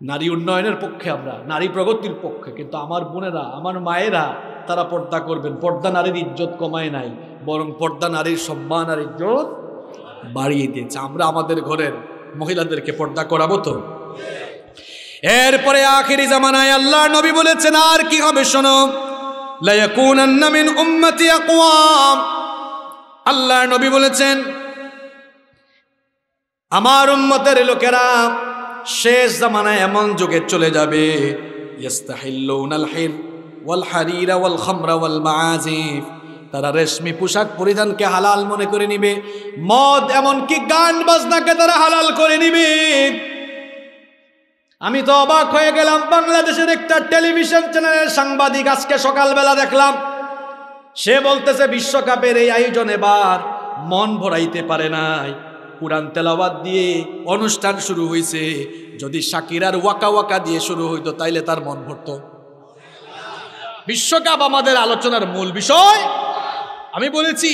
নারী উন্নয়নের পক্ষে আমরা, নারী প্রগতির পক্ষে, কিন্তু আমার বোনেরা, আমার মায়েরা, তারা পর্দা করবেন। পর্দা নারীর ইজ্জত কমায় নাই, বরং পর্দা নারীর সম্মান আর ইজ্জত বাড়িয়ে দিয়েছে। আমরা আমাদের ঘরের মহিলাদেরকে পর্দা করাবো তো? এরপরে আখেরি জামানায় আল্লাহ নবী বলেছেন, আর কি হবে শোনো? উম্মতি আল্লাহ নবী বলেছেন, আমার উম্মতের লোকেরা শেষ জামানায় এমন যুগে চলে যাবে। তারা রেশমি পোশাক পরিধানকে হালাল মনে করে নিবে। মদ এমনকি গান বাজনাকে তারা হালাল করে নিবে। আমি তো অবাক হয়ে গেলাম, বাংলাদেশের একটা টেলিভিশন চ্যানেলের সাংবাদিক আজকে সকালবেলা দেখলাম। সে বলতেছে, বিশ্বকাপের এই আয়োজন এবার মন ভরাইতে পারে নাই। কোরআন তেলাওয়াত দিয়ে অনুষ্ঠান শুরু হয়েছে যদি শাকিরার ওয়াকা ওয়াকা দিয়ে শুরু হইতো, তাইলে তার মন ভরত। বিশ্বকাপ আমাদের আলোচনার মূল বিষয়। আমি বলেছি,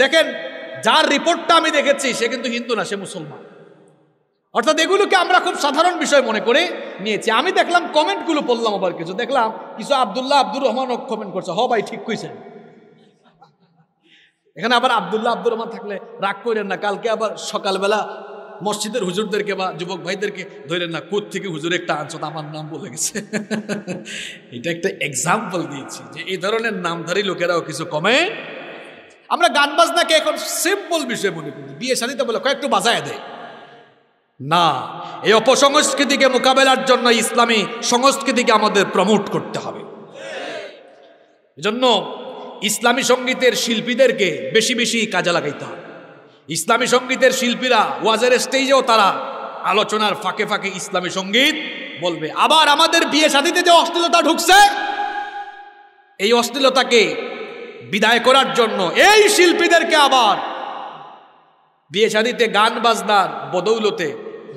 দেখেন, যার রিপোর্টটা আমি দেখেছি, সে কিন্তু হিন্দু না, সে মুসলমান। অর্থাৎ এগুলোকে আমরা খুব সাধারণ বিষয় মনে করে নিয়েছি। আমি দেখলাম কমেন্টগুলো পড়লাম আবার কিছু। দেখলাম কিছু আবদুল্লাহ আব্দুর রহমান কমেন্ট করছে। হ ভাই, ঠিক কইছেন। এখানে আবার আবদুল্লাহ আব্দুর রহমান থাকলে রাগ করেন না। কালকে আবার সকালবেলা মসজিদের হুজুরদেরকে বা যুবক ভাইদেরকে ধরেন না কোথ থেকে হুজুর একটা আনছো আমার নাম বলে গেছে। [LAUGHS] এটা একটা এক্সাম্পল দিয়েছি যে এই ধরনের নামধারী লোকেরাও কিছু কমে আমরা গান বাজনাকে এখন সিম্পল বিষয় মনে করি। বিয়ে শাদিতে বলে কয়েকটু বাজায় দেয়। না, এই অপসংস্কৃতিকে মোকাবেলার জন্য ইসলামী সংস্কৃতিকে আমাদের প্রমোট করতে হবে। এজন্য ইসলামী সঙ্গীতের শিল্পীদেরকে বেশি বেশি কাজে লাগাইতে হবে। ইসলামী সঙ্গীতের শিল্পীরা ওয়াজের স্টেজেও তারা আলোচনার ফাঁকে ফাঁকে ইসলামী সংগীত বলবে। আবার আমাদের বিয়ে শাদিতে যে অশ্লীলতা ঢুকছে, এই অশ্লীলতাকে বিদায় করার জন্য এই শিল্পীদেরকে আবার বিয়ে শাদিতে গান বাজনার বদৌলতে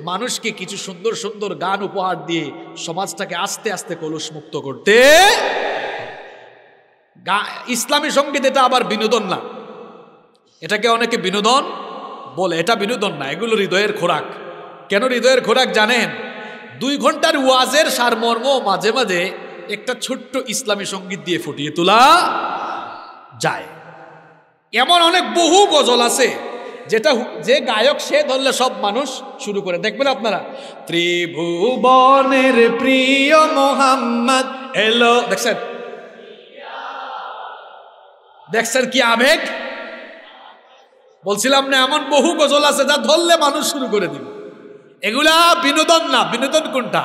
মানুষকে কিছু সুন্দর সুন্দর গান উপহার দিয়ে সমাজটাকে আস্তে আস্তে কলুষ মুক্ত করতে ইসলামী সংগীত এটা আবার বিনোদন না। এটাকে অনেকে বিনোদন বলে, এটা বিনোদন না, এগুলো হৃদয়ের খোরাক। কেন হৃদয়ের খোরাক জানেন? দুই ঘণ্টার ওয়াজের সারমর্ম মাঝে মাঝে একটা ছোট্ট ইসলামী সংগীত দিয়ে ফুটিয়ে তোলা যায়। এমন অনেক বহু গজল আছে যেটা যে গায়ক সে ধরলে সব মানুষ শুরু করে। দেখবেন আপনারা? ত্রিভুবনের প্রিয় মোহাম্মদ এলো। দেখছেন? দেখছেন কি আবেগ? বলছিলাম না, এমন বহু গজল আছে যা ধরলে মানুষ শুরু করে দিবে। এগুলা বিনোদন না, বিনোদন কোনটা?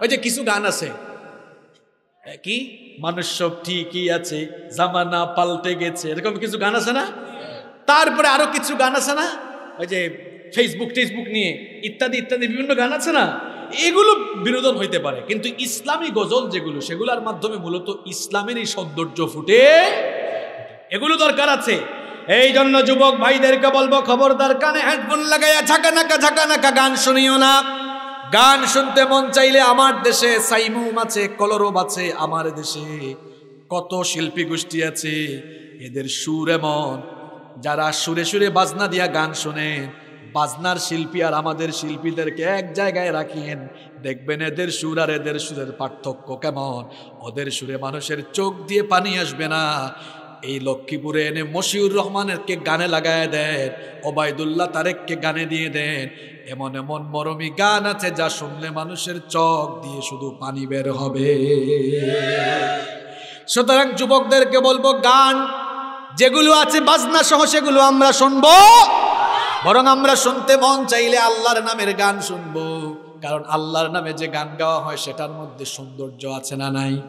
ওই যে কিছু গান আছে। কি মানুষ সব ঠিকই আছে, জামানা পাল্টে গেছে। এরকম কিছু গান আছে না? তারপরে আরও কিছু গান আছে না? ওই যে ফেসবুক টেসবুক নিয়ে, ইত্যাদি ইত্যাদি, বিভিন্ন গান আছে না? এগুলো বিনোদন হইতে পারে, কিন্তু ইসলামী গজল যেগুলো, সেগুলোর মাধ্যমে মূলত ইসলামেরই সৌন্দর্য ফুটে এগুলো দরকার আছে। এই জন্য যুবক ভাইদেরকে বলব, খবরদার কানে হেডফোন লাগাইয়া ঝাঁকা নাকা ঝাঁকা নাকা গান শুনিও না। গান শুনতে মন চাইলে আমার দেশে সাইমুম আছে, কলরব আছে, আমার দেশে কত শিল্পী গোষ্ঠী আছে, এদের সুর এমন যারা সুরে সুরে বাজনা দিয়া গান শোনেন বাজনার শিল্পী আর আমাদের শিল্পীদেরকে এক জায়গায় রাখিয়েন। দেখবেন এদের সুর আর এদের সুরের পার্থক্য কেমন? ওদের সুরে মানুষের চোখ দিয়ে পানি আসবে না। এই লক্ষ্মীপুরে এনে মশিউর রহমানেরকে গানে লাগায় দেন, ওবায়দুল্লাহ তারেককে গানে দিয়ে দেন। এমন এমন মরমী গান আছে যা শুনলে মানুষের চোখ দিয়ে শুধু পানি বের হবে। সুতরাং যুবকদেরকে বলব, গান যেগুলো আছে বাজনা সহ সেগুলো আমরা শুনব। বরং আমরা শুনতে মন চাইলে আল্লাহর নামের গান শুনব। কারণ আল্লাহর নামে যে গান গাওয়া হয় সেটার মধ্যে সৌন্দর্য আছে না নাই?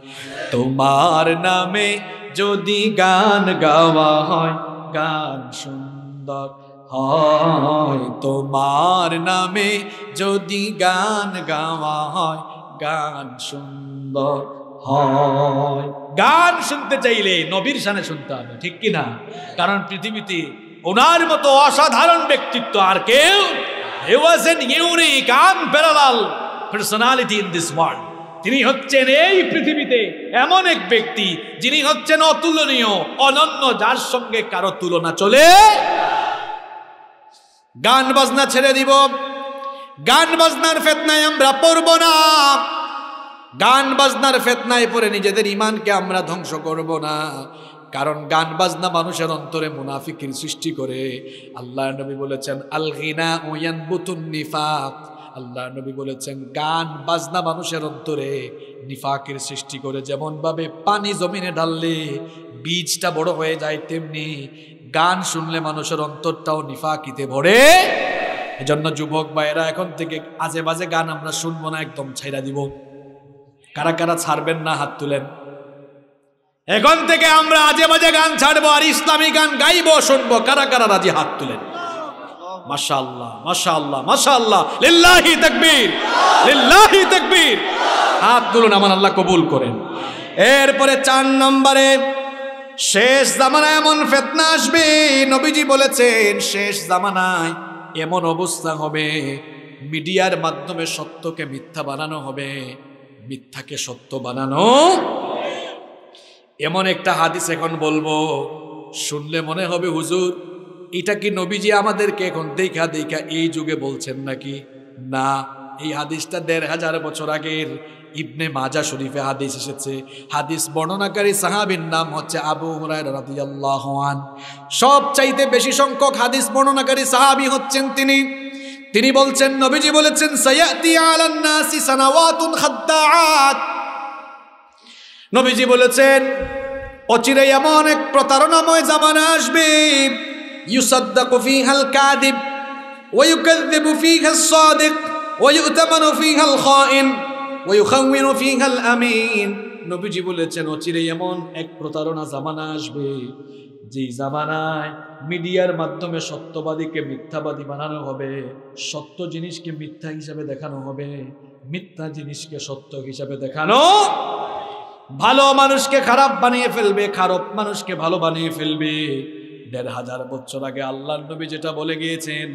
তোমার নামে যদি গান গাওয়া হয়, গান সুন্দর হয়। তোমার নামে যদি গান গাওয়া হয়, গান সুন্দর হয়। গান শুনতে চাইলে নবীর সানে শুনতে হবে ঠিক কিনা কারণ পৃথিবীতে ওনার মতো অসাধারণ ব্যক্তিত্ব আর কেউ an unique, unparalleled personality in this world. তিনি হচ্ছেন এই পৃথিবীতে এমন এক ব্যক্তি যিনি হচ্ছেন অতুলনীয় অনন্য যার সঙ্গে কারও তুলনা চলে গান বাজনা ছেড়ে দিব। গান বাজনার ফেতনায় আমরা পড়ব না। গান বাজনার ফেতনায় পড়ে নিজেদের ইমানকে আমরা ধ্বংস করব না। কারণ গান বাজনা মানুষের অন্তরে মুনাফিকের সৃষ্টি করে। আল্লাহ নবী বলেছেন আল গিনা ওয়ান বুতুন নিফাক। আল্লাহ নবী বলেছেন, গান বাজনা মানুষের অন্তরে নিফাকের সৃষ্টি করে। যেমন ভাবে পানি জমিনে ঢাললে বীজটা বড় হয়ে যায়, তেমনি গান শুনলে মানুষের অন্তরটাও নিফাকিতে ভরে। এজন্য যুবক ভাইয়েরা, এখন থেকে আজে বাজে গান আমরা শুনব না, একদম ছাইরা দিব। কারা কারা ছাড়বেন না হাত তুলেন? এখন থেকে আমরা আজে বাজে গান ছাড়বো আর ইসলামী গান গাইবো, শুনব। কারা কারা রাজি হাত তুলেন? তাকবীর, লিল্লাহি তাকবীর। হাত তুলুন আল্লাহ কবুল করেন। এরপরে চার নম্বরে, শেষ জামানায় এমন ফেতনা আসবে, নবীজি বলেছেন, শেষ জামানায় এমন অবস্থা হবে, মিডিয়ার মাধ্যমে সত্যকে মিথ্যা বানানো হবে। মিথ্যাকে সত্য বানানো। এমন একটা হাদিস এখন বলব, শুনলে মনে হবে, হুজুর, এটা কি নবীজি আমাদেরকে এখন দেখা দেখা এই যুগে বলছেন নাকি? না, এই হাদিসটা দেড় হাজার বছর আগের ইবনে মাজা শরীফে হাদিস এসেছে। হাদিস বর্ণনাকারী সাহাবীর নাম হচ্ছে আবু সব চাইতে বেশি সংখ্যক হাদিস বর্ণনাকারী সাহাবী হচ্ছেন তিনি। তিনি বলছেন, নবীজি বলেছেন, সায়াতি আলান নাসি সানাওয়াতুন খাদ্দাআত। নবীজি বলেছেন, অচিরে এমন এক প্রতারণাময় জামানা আসবে, ইউসাদ্দাকু ফিহাল কাদিব ওয়ায়ুকাযযিবু ফিহাস সাদিক ওয়ায়ুতামানু ফিহাল খাইন ওয়ায়ুখাউইনু ফিহাল আমিন। নবীজি বলেছেন, অচিরে এমন এক প্রতারণা জামানা আসবে যে জামানায় মিডিয়ার মাধ্যমে সত্যবাদীকে মিথ্যাবাদী বানানো হবে, সত্য জিনিসকে মিথ্যা হিসাবে দেখানো হবে, মিথ্যা জিনিসকে সত্য হিসাবে দেখানো ভালো মানুষকে খারাপ বানিয়ে ফেলবে, খারাপ মানুষকে ভালো বানিয়ে ফেলবে। দেড় হাজার বছর আগে আল্লাহ নবী যেটা বলে গিয়েছেন,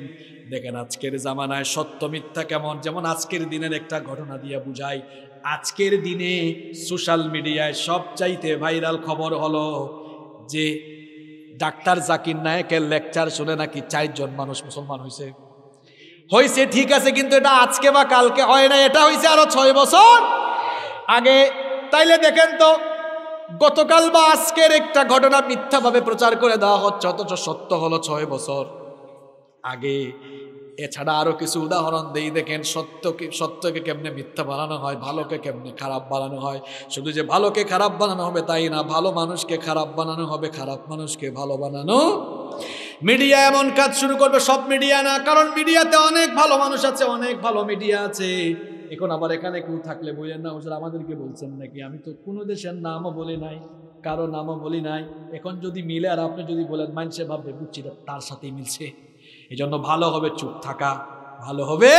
দেখেন আজকের জামানায় সত্য মিথ্যা কেমন? যেমন আজকের দিনের একটা ঘটনা দিয়ে বুঝাই, আজকের দিনে সোশ্যাল মিডিয়ায় সব চাইতে ভাইরাল খবর হলো যে ডাক্তার জাকির নায়কের লেকচার শুনে নাকি চারজন মানুষ মুসলমান হয়েছে হয়েছে ঠিক আছে, কিন্তু এটা আজকে বা কালকে হয় না এটা হয়েছে আরও ছয় বছর। আগে, তাইলে দেখেন তো, গতকাল বা আজকের একটা ঘটনা মিথ্যাভাবে প্রচার করে দেওয়া হচ্ছে, অথচ সত্য হলো ছয় বছর। আগে এছাড়া আরও কিছু উদাহরণ দিই। দেখেন, সত্যকে সত্যকে কেমনে মিথ্যা বানানো হয়, ভালোকে কেমনে খারাপ বানানো হয়। শুধু যে ভালোকে খারাপ বানানো হবে তাই না, ভালো মানুষকে খারাপ বানানো হবে, খারাপ মানুষকে ভালো বানানো। মিডিয়া এমন কাজ শুরু করবে, সব মিডিয়া না, কারণ মিডিয়াতে অনেক ভালো মানুষ আছে, অনেক ভালো মিডিয়া আছে। এখন আবার এখানে কেউ থাকলে বললেন না, হুজুর, আমাদেরকে বলছেন নাকি? আমি তো কোনো দেশের নামও বলি নাই, কারও নামও বলি নাই। এখন যদি মিলে আর আপনি যদি বলেন মানুষে ভাববে, বুঝছি তার সাথেই মিলছে। এই জন্য ভালো হবে চুপ থাকা, ভালো হবে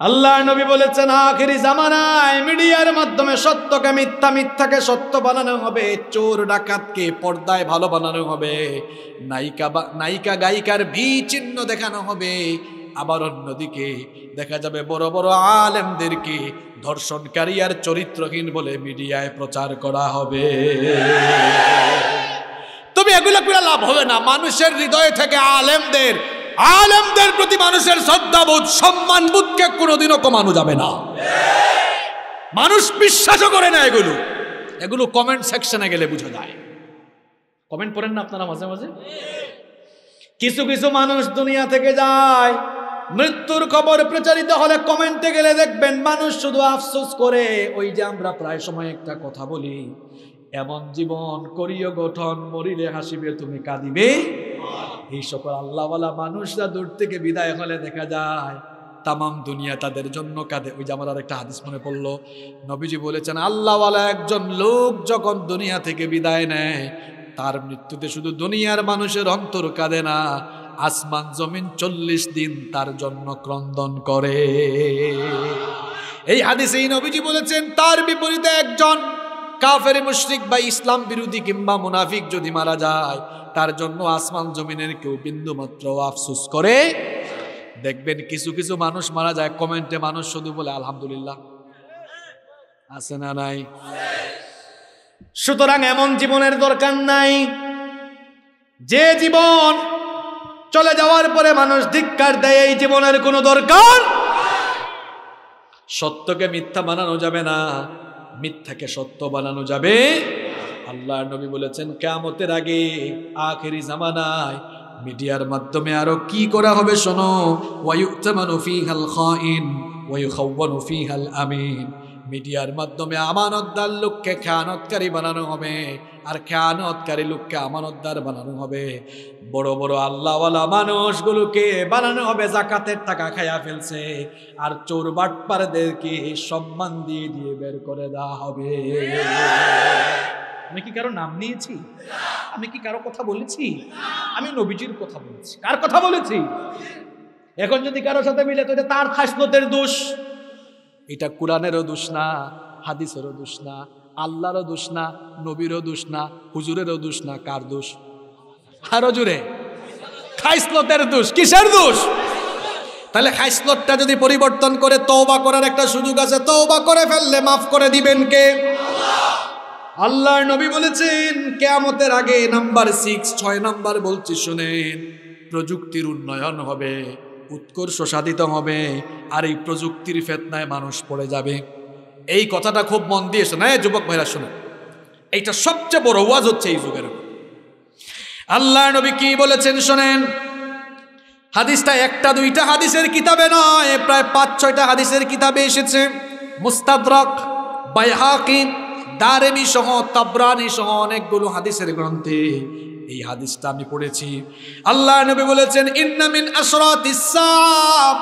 আল্লাহ নবী বলেছেন, আখেরি জামানায় মিডিয়ার মাধ্যমে সত্যকে মিথ্যা, মিথ্যাকে সত্য বানানো হবে। চোর, ডাকাতকে পর্দায় ভালো বানানো হবে। নায়িকা বা, নায়িকা, গায়িকার ভি চিহ্ন দেখানো হবে। আবার অন্যদিকে দেখা যাবে, বড় বড় আলেমদেরকে ধর্ষণকারী আর চরিত্রহীন বলে মিডিয়ায় প্রচার করা হবে। তবে এগুলো করে লাভ হবে না। মানুষের হৃদয় থেকে আলেমদের আলেমদের প্রতি মানুষের শ্রদ্ধাবোধ, সম্মানবোধকে কোনোদিনও কমানো যাবে না। মানুষ বিশ্বাসও করে না এগুলো। এগুলো কমেন্ট সেকশনে গেলে বোঝা যায়। কমেন্ট পড়েন না আপনারা মাঝে মাঝে? কিছু কিছু মানুষ দুনিয়া থেকে যায়, মৃত্যুর খবর প্রচারিত হলে কমেন্টে গেলে দেখবেন মানুষ শুধু আফসোস করে, ওই যে আমরা প্রায় সময় একটা কথা বলি এমন জীবন করিও, গঠন মরিলে হাসিবে, তুমি কাঁদিবে। এই সকল আল্লাহওয়ালা মানুষরা দূর থেকে বিদায় হলে দেখা যায়, তামাম দুনিয়া তাদের জন্য কাঁদে। ওই যে আমার একটা হাদিস মনে পড়ল, নবীজি বলেছেন, আল্লাহওয়ালা একজন লোক যখন দুনিয়া থেকে বিদায় নেয়, তার মৃত্যুতে শুধু দুনিয়ার মানুষের অন্তর কাঁদে না, আসমান জমিন চল্লিশ দিন তার জন্য ক্রন্দন করে। এই হাদিসে এই নবীজি বলেছেন, তার বিপরীতে একজন কাফের, মুশরিক বা ইসলাম বিরোধী কিংবা মুনাফিক যদি মারা যায়, তার জন্য আসমান জমিনের কেউ বিন্দু মাত্র আফসুস করে। দেখবেন কিছু কিছু মানুষ মারা যায়, কমেন্টে মানুষ শুধু বলে, আলহামদুলিল্লাহ। আছে না নাই? সুতরাং এমন জীবনের দরকার নাই। যে জীবন চলে যাওয়ার পরে মানুষ ধিক্কার দেয়, এই জীবনের কোনো দরকার সত্যকে মিথ্যা বানানো যাবে না। মিথ্যাকে সত্য বানানো যাবে। আল্লাহ নবী বলেছেন কেমতের আগে, আখেরি জামানায় মিডিয়ার মাধ্যমে আরও কি করা হবে শোনো? ওয়ায়ুতামানু ফিহাল খাইন ওয়ায়ুখাওয়ানু ফিহাল আমিন। মিডিয়ার মাধ্যমে আমানতদার লোককে খেয়ানতকারী বানানো হবে, আর খেয়ানতকারী লোককে আমানতদার বানানো হবে। বড় বড় আল্লাহওয়ালা মানুষগুলোকে বানানো হবে, জাকাতের টাকা খায়া ফেলছে, আর চোর বাটপারদেরকে সম্মান দিয়ে দিয়ে বের করে দেওয়া হবে। আমি কি কারও নাম নিয়েছি? আমি কি কারও কথা বলেছি? আমি নবীজির কথা বলেছি। কার কথা বলেছি? এখন যদি কারোর সাথে মিলে তো তার খাসলতের দোষ এটা কোরআনেরও দোষ না, হাদিসেরও দোষ না, আল্লাহরও দোষ না, নবীরও দোষ না, হুজুরেরও দোষ না, কার দোষ? আরও জুড়ে খাইসলতের দোষ, কিসের দোষ? তাহলে খাইসলতটা যদি পরিবর্তন করে তওবা করার একটা সুযোগ আছে, তওবা করে ফেললে মাফ করে দিবেন কে? আল্লাহর নবী বলেছেন, কেয়ামতের আগে নাম্বার সিক্স ছয় নাম্বার বলছি, শুনেন, প্রযুক্তির উন্নয়ন হবে। উৎকর্ষ সাধিত হবে আর এই প্রযুক্তির ফেতনায় মানুষ পড়ে যাবে। এই কথাটা খুব মন দিয়ে শোনা যুবক ভাইরা শোনেন এইটা সবচেয়ে বড় ওয়াজ হচ্ছে এই যুগের আল্লাহ নবী কি বলেছেন শোনেন? হাদিসটা একটা দুইটা হাদিসের কিতাবে নয়, প্রায় পাঁচ, ছয়টা হাদিসের কিতাবে এসেছে। মুস্তাদরক, বাইহাকি, দারেমি সহ, তাবরানি সহ অনেকগুলো হাদিসের গ্রন্থে এই হাদিসটা আমি পড়েছি। আল্লাহ নবী বলেছেন ইন্নামিন আসরাত ইসাম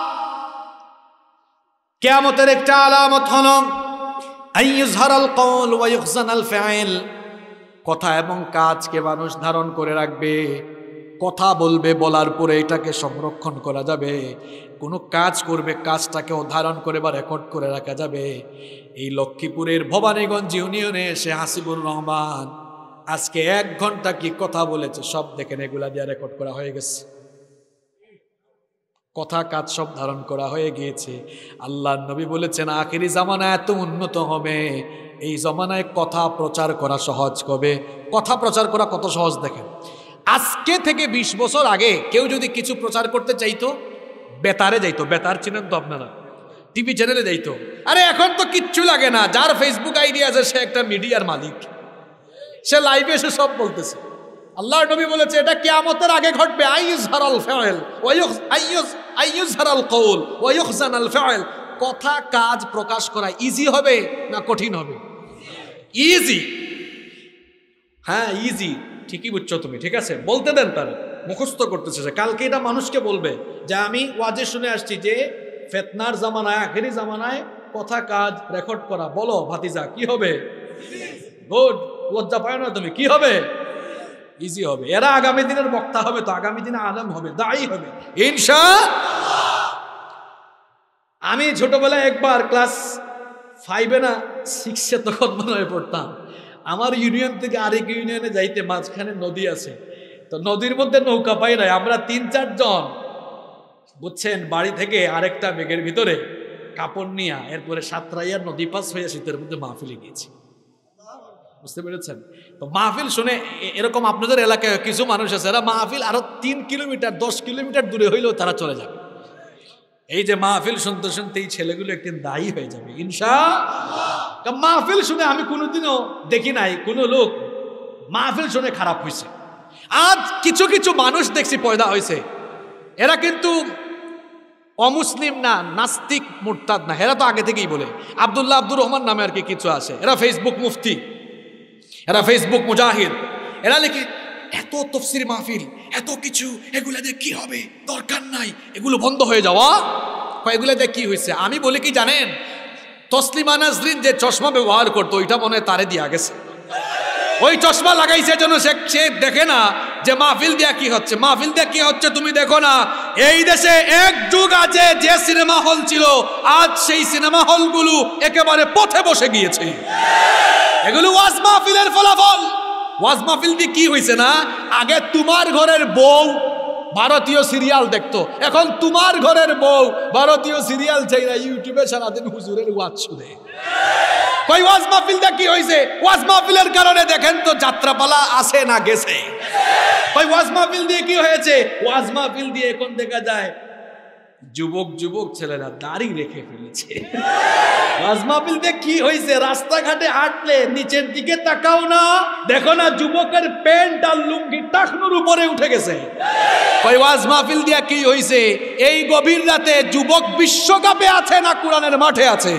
কিয়ামতের একটা আলামত হল কথা এবং কাজকে মানুষ ধারণ করে রাখবে, কথা বলবে, বলার পরে এটাকে সংরক্ষণ করা যাবে, কোনো কাজ করবে, কাজটাকেও ধারণ করে বা রেকর্ড করে রাখা যাবে। এই লক্ষ্মীপুরের ভবানীগঞ্জ ইউনিয়নে সে হাসিবুর রহমান আজকে এক ঘণ্টা কি কথা বলেছে? সব দেখেন, এগুলা দিয়ে রেকর্ড করা হয়ে গেছে। কথা কাজ সব ধারণ করা হয়ে গিয়েছে। আল্লাহ নবী বলেছেন, আখেরি জামানা এত উন্নত হবে। এই জমানায় কথা প্রচার করা সহজ কবে? কথা প্রচার করা কত সহজ দেখেন। আজকে থেকে ২০ বছর আগে কেউ যদি কিছু প্রচার করতে চাইতো, বেতারে যাইতো। বেতার চিনেন তো আপনারা? টিভি চ্যানেলে যাইতো। আরে এখন তো কিচ্ছু লাগে না। যার ফেসবুক আইডি আছে, সে একটা মিডিয়ার মালিক। সে লাইভে এসে সব বলতেছে। আল্লাহ নবী বলেছে, এটা কিয়ামতের আগে ঘটবে। আইয়ুজ হারাল ফাইল ওয়ায়ুজ আইয়ুজ হারাল কওল ওয়ায়ুহজান আল ফাইল। কথা, কাজ প্রকাশ করা ইজি হবে না কঠিন হবে? ইজি হ্যাঁ ইজি ঠিকই বুঝছ তুমি, ঠিক আছে? বলতে দেন তার মুখস্থ করতেছে সে। কালকে এটা মানুষকে বলবে যে, আমি ওয়াজে শুনে আসছি যে, ফেতনার জামানায়, আখেরি জামানায় কথা, কাজ রেকর্ড করা। বলো, ভাতিজা, কি হবে? গুড লজ্জা পায় না তুমি? কি হবে? ইজি হবে। এরা আগামী দিনের বক্তা হবে তো, আগামী দিনে আলম হবে, দায়ী হবে। ইনশা আমি ছোটবেলায় একবার ক্লাস ফাইভে না সিক্সে তখন মনে পড়তাম। আমার ইউনিয়ন থেকে আরেক ইউনিয়নে যাইতে মাঝখানে নদী আছে। তো নদীর মধ্যে নৌকা পাই নাই। আমরা তিন চারজন বুঝছেন? বাড়ি থেকে আরেকটা বেগের ভিতরে কাপড় নিয়ে, এরপরে সাতরাইয়ার নদী পাস হয়ে শীতের মধ্যে মাহফিলে গিয়েছি। বুঝতে পেরেছেন? তো মাহফিল শুনে এরকম আপনাদের এলাকায় কিছু মানুষ আছে, এরা মাহফিল আরও তিন কিলোমিটার, দশ কিলোমিটার দূরে হইলেও তারা চলে যাবে। এই যে মাহফিল শুনতে শুনতে এই ছেলেগুলো একদিন দায়ী হয়ে যাবে ইনশা মাহফিল শুনে আমি কোনোদিনও দেখি নাই, কোনো লোক মাহফিল শুনে খারাপ হয়েছে আজ কিছু কিছু মানুষ দেখছি পয়দা হয়েছে এরা কিন্তু অমুসলিম না, নাস্তিক, মুরতাদ না, এরা তো আগে থেকেই বলে। আবদুল্লাহ আব্দুর রহমান নামে আর কি কিছু আছে। এরা ফেসবুক মুফতি। এরা ফেসবুক মুজাহিদ। এরা লিখি, এত তফসির মাহফিল, এত কিছু, এগুলা দিয়ে কি হবে? দরকার নাই, এগুলো বন্ধ হয়ে যাওয়া। এগুলো দিয়ে কি হয়েছে? আমি বলি কি জানেন? তসলিমা নাজরিন যে চশমা ব্যবহার করতো, ওইটা মনে হয় তারে দিয়া গেছে। ওই চশমা লাগাইছে সে সে দেখে না যে মাহফিল দিয়া কি হচ্ছে? মাহফিল দিয়া কি হচ্ছে তুমি দেখো না। এই দেশে এক যুগ আছে যে সিনেমা হল ছিল, আজ সেই সিনেমা হলগুলো একেবারে পথে বসে গিয়েছে। এগুলো ওয়াজ মাহফিলের ফলাফল। ওয়াজ মাহফিল দিয়ে কি হয়েছে না? আগে তোমার ঘরের বউ ভারতীয় সিরিয়াল দেখতো। এখন তোমার ঘরের বউ ভারতীয় সিরিয়াল চাই না ইউটিউবে সারাদিন হুজুরের ওয়াজ শুনে। কই, ওয়াজ মাহফিল কি হয়েছে ওয়াজ মাহফিলের কারণে দেখেন তো যাত্রাপালা আসে না গেছে। কই, ওয়াজ মাহফিল দিয়ে কি হয়েছে? ওয়াজ মাহফিল দিয়ে এখন দেখা যায় যুবক যুবক ছেলেরা দাড়ি রেখে ফেলেছে। দিয়ে কি হয়েছে? রাস্তাঘাটে হাঁটলে নিচের দিকে তাকাও না। দেখো না, যুবকের প্যান্ট আর লুঙ্গি টাকনুর উপরে উঠে গেছে। ওয়াজ মাহফিল দিয়া কি হয়েছে? এই গভীর রাতে যুবক বিশ্বকাপে আছে না কোরআনের মাঠে আছে?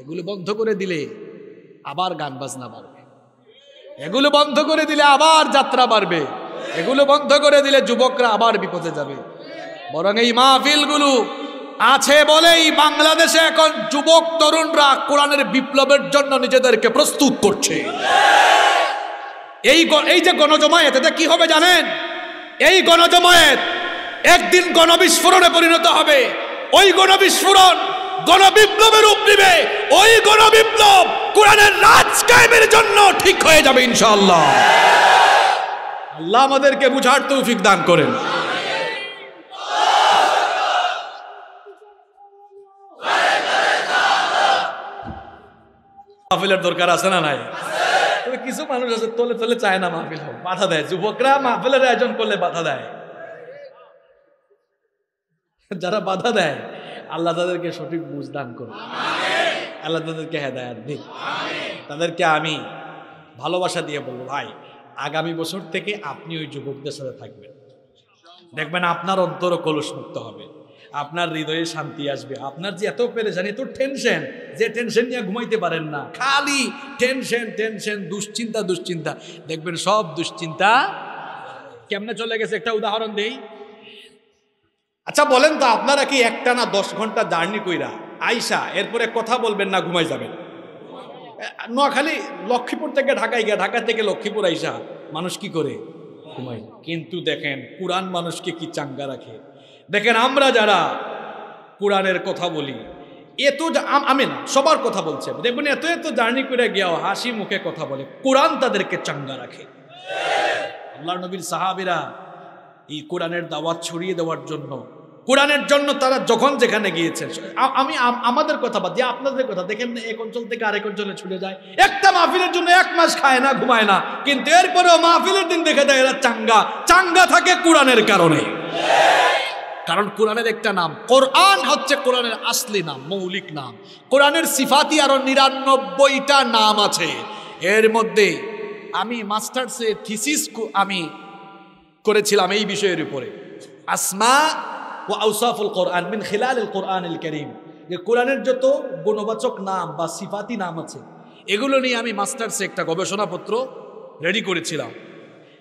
এগুলো বন্ধ করে দিলে আবার গান বাজনা বাড়বে। এগুলো বন্ধ করে দিলে আবার যাত্রা বাড়বে। এগুলো বন্ধ করে দিলে যুবকরা আবার বিপদে যাবে। বরং এই মাহফিলগুলো আছে বলেই বাংলাদেশে এখন যুবক তরুণরা কোরআনের বিপ্লবের জন্য নিজেদেরকে প্রস্তুত করছে। এই এই যে গণজমায়েত এতে কি হবে জানেন? এই গণজমায়েত একদিন গণবিস্ফোরণে পরিণত হবে। ওই গণবিস্ফোরণ গণবিপ্লবের রূপ নিবে। ওই গণবিপ্লব কোরআনের রাজ কায়েমের জন্য ঠিক হয়ে যাবে ইনশাআল্লাহ। আল্লাহ আমাদেরকে বুঝার তৌফিক দান করেন। মাহফিলের দরকার আছে না নাই? তবে কিছু মানুষ আছে, তোলে তোলে চায় না মাহফিল হোক, বাধা দেয়। যুবকরা মাহফিলের আয়োজন করলে বাধা দেয়। যারা বাধা দেয়, আল্লাহ তাদেরকে সঠিক বুঝ দান করুন আল্লাহ তাদেরকে হেদায়াত দিন তাদেরকে আমি ভালোবাসা দিয়ে বলব, ভাই, আগামী বছর থেকে আপনি ওই যুবকদের সাথে থাকবেন। দেখবেন আপনার অন্তর কলুষ মুক্ত হবে। আপনার হৃদয়ে শান্তি আসবে। আপনার যে এত পেরেছেন এত টেনশন যে টেনশন নিয়ে ঘুমাইতে পারেন না। খালি টেনশন টেনশন দুশ্চিন্তা দুশ্চিন্তা। দেখবেন সব দুশ্চিন্তা কেমনে চলে গেছে? একটা উদাহরণ দেই। আচ্ছা বলেন তো, আপনারা কি একটা না দশ ঘণ্টা জার্নি কইরা আইসা এরপরে কথা বলবেন না, ঘুমাই যাবেন? নোয়াখালী, লক্ষ্মীপুর থেকে ঢাকায় গিয়া, ঢাকা থেকে লক্ষ্মীপুর আইসা মানুষ কি করে? ঘুমাই কিন্তু দেখেন, কোরআন মানুষকে কি চাঙ্গা রাখে? দেখেন আমরা যারা কোরআনের কথা বলি এত আম- না সবার কথা বলছে। দেখবেন এত এত জার্নি করে গিয়াও হাসি মুখে কথা বলে। কোরআন তাদেরকে চাঙ্গা রাখে। আল্লাহ নবীর সাহাবিরা এই কোরআনের দাওয়াত ছড়িয়ে দেওয়ার জন্য কোরআনের জন্য তারা যখন যেখানে গিয়েছেন আমি আমাদের কথা বাদ দিয়ে আপনাদের কথা দেখেন না, এক অঞ্চল থেকে আরেক অঞ্চলে ছুটে যায়। একটা মাহফিলের জন্য এক মাস খায় না ঘুমায় না। কিন্তু এরপরেও মাহফিলের দিন দেখে যায় এরা চাঙ্গা। চাঙ্গা থাকে কোরআনের কারণে। কারণ কোরআনের একটা নাম। কোরআন হচ্ছে কোরআনের আসলি নাম, মৌলিক নাম। কোরআনের সিফাতি আরও নিরানব্বইটা নাম আছে। এর মধ্যে আমি মাস্টার্সে থিসিস আমি করেছিলাম এই বিষয়ের উপরে। আসমা ও আউসাফুল কোরআন মিন খিলাল কোরআন করিম। যে কোরআনের যত গুণবাচক নাম বা সিফাতি নাম আছে, এগুলো নিয়ে আমি মাস্টার্সে একটা গবেষণাপত্র রেডি করেছিলাম।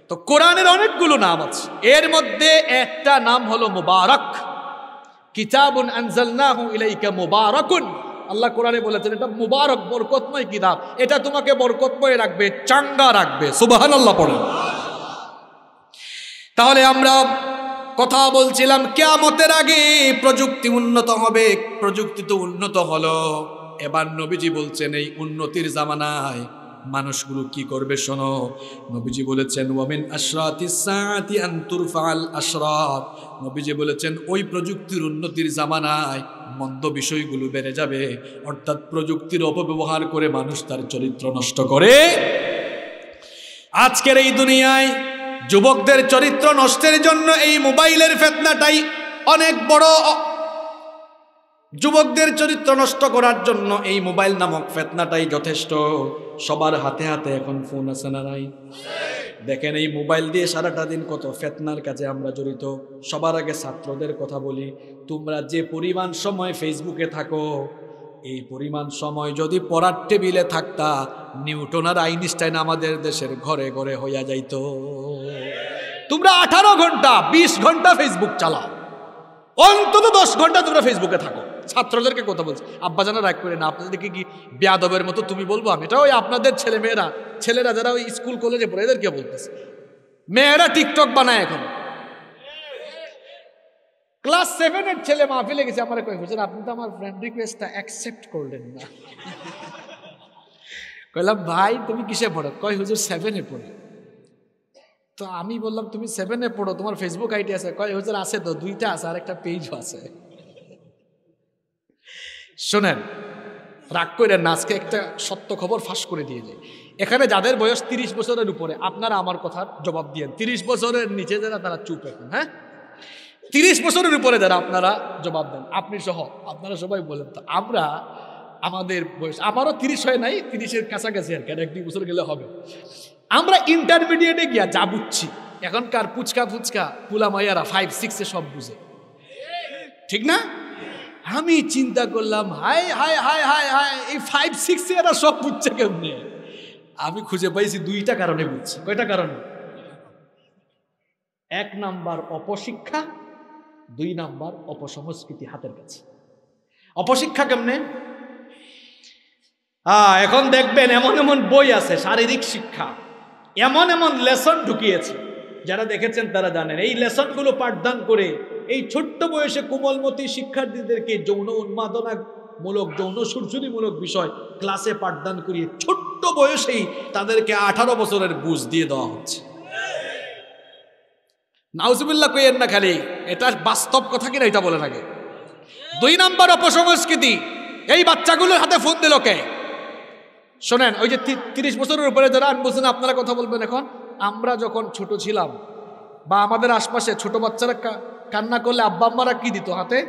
তো কোরআনের অনেকগুলো নাম আছে। এর মধ্যে একটা নাম হলো মুবারক। কিতাবুন আনজালনাহু ইলাইকা মুবারাকুন। আল্লাহ কোরআনে বলেছেন, এটা মুবারক, বরকতময় কিতাব। এটা তোমাকে বরকতময় রাখবে, চাঙ্গা রাখবে। সুবহানাল্লাহ পড়েন। তাহলে আমরা কথা বলছিলাম, কেয়ামতের আগে প্রযুক্তি উন্নত হবে, প্রযুক্তি তো উন্নত হলো। এবার নবীজি বলছেন, এই উন্নতির জামানায় মানুষগুলো কি করবে শোনো? নবীজি বলেছেন, ওয়ামিন আশরাতি সাআতি আন তুরফাল আশরাত। নবীজি বলেছেন, ওই প্রযুক্তির উন্নতির জামানায় মন্দ বিষয়গুলো বেড়ে যাবে। অর্থাৎ প্রযুক্তির অপব্যবহার করে মানুষ তার চরিত্র নষ্ট করে। আজকের এই দুনিয়ায় যুবকদের চরিত্র নষ্টের জন্য এই মোবাইলের ফেতনাটাই অনেক বড় যুবকদের চরিত্র নষ্ট করার জন্য এই মোবাইল নামক ফেতনাটাই যথেষ্ট। সবার হাতে হাতে এখন ফোন আছে না নাই? দেখেন এই মোবাইল দিয়ে সারাটা দিন কত ফেতনার কাজে আমরা জড়িত। সবার আগে ছাত্রদের কথা বলি, তোমরা যে পরিমাণ সময় ফেসবুকে থাকো, এই পরিমাণ সময় যদি পড়ার টেবিলে থাকতা, নিউটন আর আইনস্টাইন আমাদের দেশের ঘরে ঘরে হইয়া যাইত। তোমরা আঠারো ঘণ্টা, বিশ ঘণ্টা ফেসবুক চালাও। অন্তত দশ ঘণ্টা তোমরা ফেসবুকে থাকো। ছাত্রদেরকে কথা বলছি। আব্বা জানা রাগ করে না আপনাদেরকে কি বেয়াদবের মতো তুমি বলব? আমি এটা ওই আপনাদের ছেলে মেয়েরা, ছেলেরা যারা ওই স্কুল, কলেজে পড়ে, এদেরকে বলতেছে। মেয়েরা টিকটক বানায় এখন। ক্লাস সেভেনের ছেলে মাহফিলে গেছে, আমার কই হুজুর, আপনি তো আমার ফ্রেন্ড রিকোয়েস্টটা অ্যাকসেপ্ট করলেন না। কইলাম, ভাই, তুমি কিসে পড়ো? কয়, হুজুর সেভেনে পড়ো। তো আমি বললাম, তুমি সেভেনে পড়ো, তোমার ফেসবুক আইডি আছে। কয়, হুজুর, আছে তো, দুইটা আছে আর একটা পেজও আছে। শোনেন, রাগ করে নাচকে একটা সত্য খবর ফাঁস করে দিয়ে যায় এখানে যাদের বয়স তিরিশ বছরের উপরে, আপনারা আমার কথার জবাব দিয়েন। তিরিশ বছরের নিচে যারা, তারা চুপ এখন হ্যাঁ? তিরিশ বছরের উপরে যারা, আপনারা জবাব দেন। আপনি সহ, আপনারা সবাই বলেন তো, আমরা আমাদের বয়স, আমারও তিরিশ হয় নাই, তিরিশের কাছাকাছি আর কেন এক দুই বছর গেলে হবে। আমরা ইন্টারমিডিয়েটে গিয়া যা বুঝছি, এখনকার পুচকা ফুচকা পুলা মাইয়ারা ফাইভ সিক্সে সব বুঝে। ঠিক না? আমি চিন্তা করলাম হাই হাই হাই হাই হাই এই ফাইভ সিক্সে এরা সব বুঝছে কেমনে? আমি খুঁজে পাইছি দুইটা কারণে বুঝছি। কয়টা কারণে? এক নাম্বার অপশিক্ষা, দুই নাম্বার অপসংস্কৃতি হাতের কাছে। অপশিক্ষা কেমনে? এখন দেখবেন এমন এমন বই আছে, শারীরিক শিক্ষা। এমন এমন লেসন ঢুকিয়েছে, যারা দেখেছেন তারা জানেন। এই লেসনগুলো পাঠদান করে এই ছোট্ট বয়সে কোমলমতি শিক্ষার্থীদেরকে যৌন উন্মাদনা মূলক যৌন সুরসুরিমূলক বিষয় ক্লাসে পাঠদান করিয়ে ছোট্ট বয়সেই তাদেরকে আঠারো বছরের বুঝ দিয়ে দেওয়া হচ্ছে। নাউজুবিল্লাহ কইয়েন না খালি, এটা বাস্তব কথা কিনা এটা বলে থাকে। দুই নাম্বার অপসংস্কৃতি, এই বাচ্চাগুলোর হাতে ফোন দিল কে? শোনেন, ওই যে তিরিশ বছরের উপরে যারা বলছেন, আপনারা কথা বলবেন এখন? আমরা যখন ছোট ছিলাম, বা আমাদের আশপাশে ছোট বাচ্চারা কান্না করলে আব্বা আম্মারা কি দিত হাতে?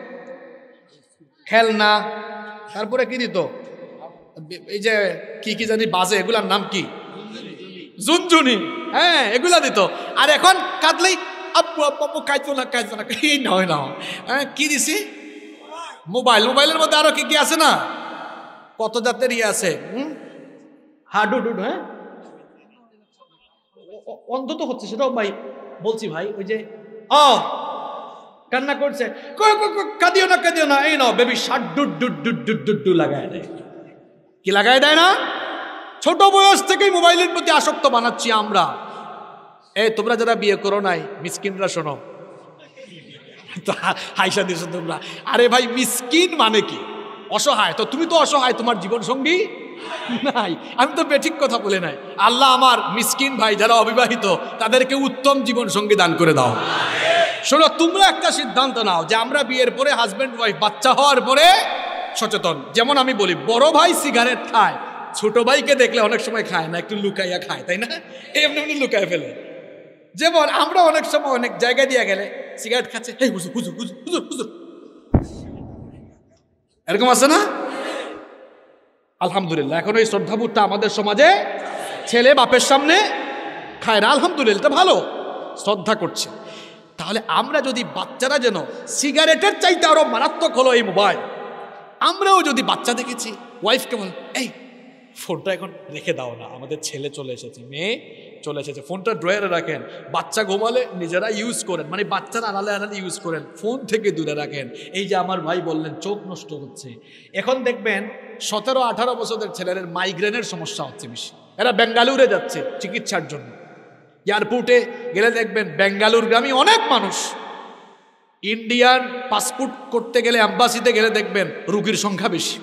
খেলনা, তারপরে কি দিত? এই যে কি কি জানি বাজে, এগুলার নাম কি? জুনজুনি হ্যাঁ এগুলা দিত। আর এখন কাঁদলেই আব্বু আব্বু আব্বু না কাঁদতো না। এই নয় না। হ্যাঁ কি দিছি? মোবাইল। মোবাইলের মধ্যে আরও কি কি আছে না? কত জাতের ইয়ে আছে, হুম? হাডুডুড হ্যাঁ? অ- অ- অন্তত হচ্ছে সেটাও ভাই বলছি ভাই, ওই যে, অ কান্না করছে কাঁদিও না কাঁদিও না। এই নাও বেবি শাট ডুড ডুড ডুড ডুড ডুড ডু লাগায় দেয়। কি লাগায় দেয় না? ছোট বয়স থেকেই মোবাইলের প্রতি আসক্ত বানাচ্ছি আমরা। এ তোমরা যারা বিয়ে করো নাই, মিসকিনরা শোনো। হাইসা দিছো তোমরা। আরে ভাই, মিসকিন মানে কি? অসহায়। তো তুমি তো অসহায়, তোমার জীবন সঙ্গী নাই। আমি তো বেঠিক কথা বলে নাই। আল্লাহ আমার মিসকিন ভাই, যারা অবিবাহিত, তাদেরকে উত্তম জীবন সঙ্গী দান করে দাও। শোনো, তোমরা একটা সিদ্ধান্ত নাও যে আমরা বিয়ের পরে হাজব্যান্ড ওয়াইফ বাচ্চা হওয়ার পরে সচেতন। যেমন আমি বলি, বড় ভাই সিগারেট খায়, ছোট ভাইকে দেখলে অনেক সময় খায় না, একটু লুকাইয়া খায়, তাই না? এমনি এমনি লুকায় ফেলে। যেমন আমরা অনেক সময় অনেক জায়গা দিয়ে গেলে সিগারেট খাচ্ছে এই হুজুর হুজুর হুজুর হুজুর হুজুর। এরকম আছে না? আলহামদুলিল্লাহ, এখন ওই শ্রদ্ধাবোধটা আমাদের সমাজে ছেলে বাপের সামনে খায় না। আলহামদুলিল্লাহ ভালো। শ্রদ্ধা করছে। তাহলে আমরা যদি বাচ্চারা যেন সিগারেটের চাইতে আরও মারাত্মক হলো এই মোবাইল আমরাও যদি বাচ্চা দেখেছি ওয়াইফকে বল, এই ফোনটা এখন রেখে দাও না, আমাদের ছেলে চলে এসেছে, মেয়ে চলে এসেছে ফোনটা ড্রয়ারে রাখেন, বাচ্চা ঘুমালে নিজেরা ইউজ করেন মানে বাচ্চারা আড়ালে আড়ালে ইউজ করেন ফোন থেকে দূরে রাখেন, এই যে আমার ভাই বললেন, চোখ নষ্ট হচ্ছে, এখন দেখবেন সতেরো আঠারো বছরের ছেলেদের মাইগ্রেনের সমস্যা হচ্ছে বেশি, এরা বেঙ্গালুরে যাচ্ছে চিকিৎসার জন্য এয়ারপোর্টে গেলে দেখবেন বেঙ্গালুর গ্রামে অনেক মানুষ। ইন্ডিয়ান পাসপোর্ট করতে গেলে অ্যাম্বাসিতে গেলে দেখবেন রুগীর সংখ্যা বেশি।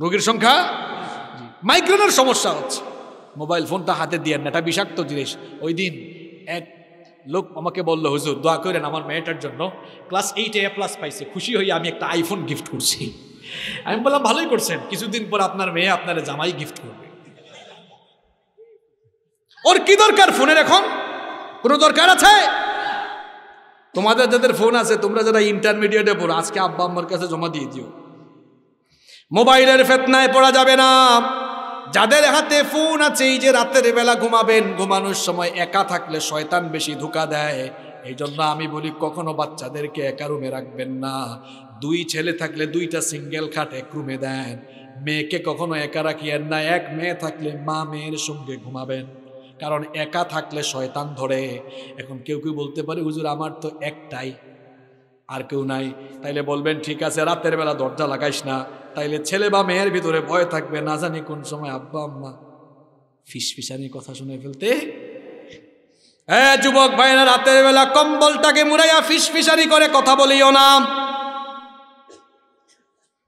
রোগীর সংখ্যা মাইগ্রেনের সমস্যা হচ্ছে। মোবাইল ফোনটা হাতে দিয়ে না এটা বিষাক্ত জিনিস। ওই দিন এক লোক আমাকে বলল, হুজুর, দোয়া করেন আমার মেয়েটার জন্য। ক্লাস এইটে এ প্লাস পাইছে। খুশি হয়ে আমি একটা আইফোন গিফট করছি। আমি বললাম, ভালোই করছেন। কিছুদিন পর আপনার মেয়ে আপনার জামাই গিফট করবে। ওর কি দরকার ফোনের এখন? কোনো দরকার আছে? তোমাদের যাদের ফোন আছে, তোমরা যারা ইন্টারমিডিয়েটে পড়ো, আজকে আব্বা আম্মার কাছে জমা দিয়ে দিও। মোবাইলের ফেতনায় পড়া যাবে না। যাদের হাতে ফোন আছে, এই যে রাতের বেলা ঘুমাবেন, ঘুমানোর সময় একা থাকলে শয়তান বেশি ধোকা দেয়। এই জন্য আমি বলি, কখনো বাচ্চাদেরকে একা রুমে রাখবেন না। দুই ছেলে থাকলে দুইটা সিঙ্গেল খাট এক রুমে দেন। মেয়েকে কখনো একা রাখিয়েন না। এক মেয়ে থাকলে মা মেয়ের সঙ্গে ঘুমাবেন। কারণ একা থাকলে শয়তান ধরে। এখন কেউ কেউ বলতে পারে, হুজুর, আমার তো একটাই, আর কেউ নাই। তাইলে বলবেন, ঠিক আছে, রাতের বেলা দরজা লাগাইস না। তাইলে ছেলে বা মেয়ের ভিতরে ভয় থাকবে, না জানি কোন সময় আব্বা, আম্মা ফিস ফিসানি কথা শুনে ফেলতে। হ্যাঁ যুবক ভাইরা রাতের বেলা কম্বলটাকে মুড়াইয়া ফিস ফিসানি করে কথা বলিও না।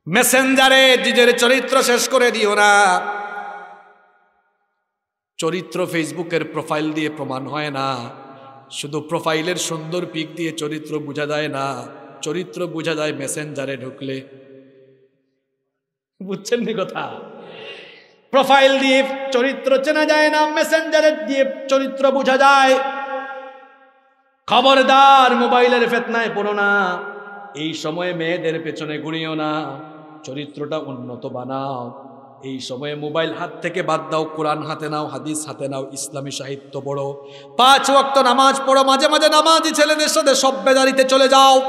মেসেঞ্জারে নিজের চরিত্র শেষ করে দিও না। চরিত্র ফেসবুকের প্রোফাইল দিয়ে প্রমাণ হয় না। শুধু প্রোফাইলের সুন্দর পিক দিয়ে চরিত্র বোঝা যায় না, চরিত্র বোঝা যায় মেসেঞ্জারে ঢুকলে। বুঝছেন নি কথা? প্রোফাইল দিয়ে চরিত্র চেনা যায় না, মেসেঞ্জারে দিয়ে চরিত্র বোঝা যায়। খবরদার মোবাইলের ফেতনায় পড়ো না, এই সময়ে মেয়েদের পেছনে ঘুরিও না, চরিত্রটা উন্নত বানাও। এই সময়ে মোবাইল হাত থেকে বাদ দাও, কোরআন হাতে নাও, হাদিস হাতে নাও, ইসলামী সাহিত্য পড়ো। পাঁচ ওয়াক্ত নামাজ পড়ো, মাঝে মাঝে নামাজি ছেলেদের সাথে সব বেদারিতে চলে যাও।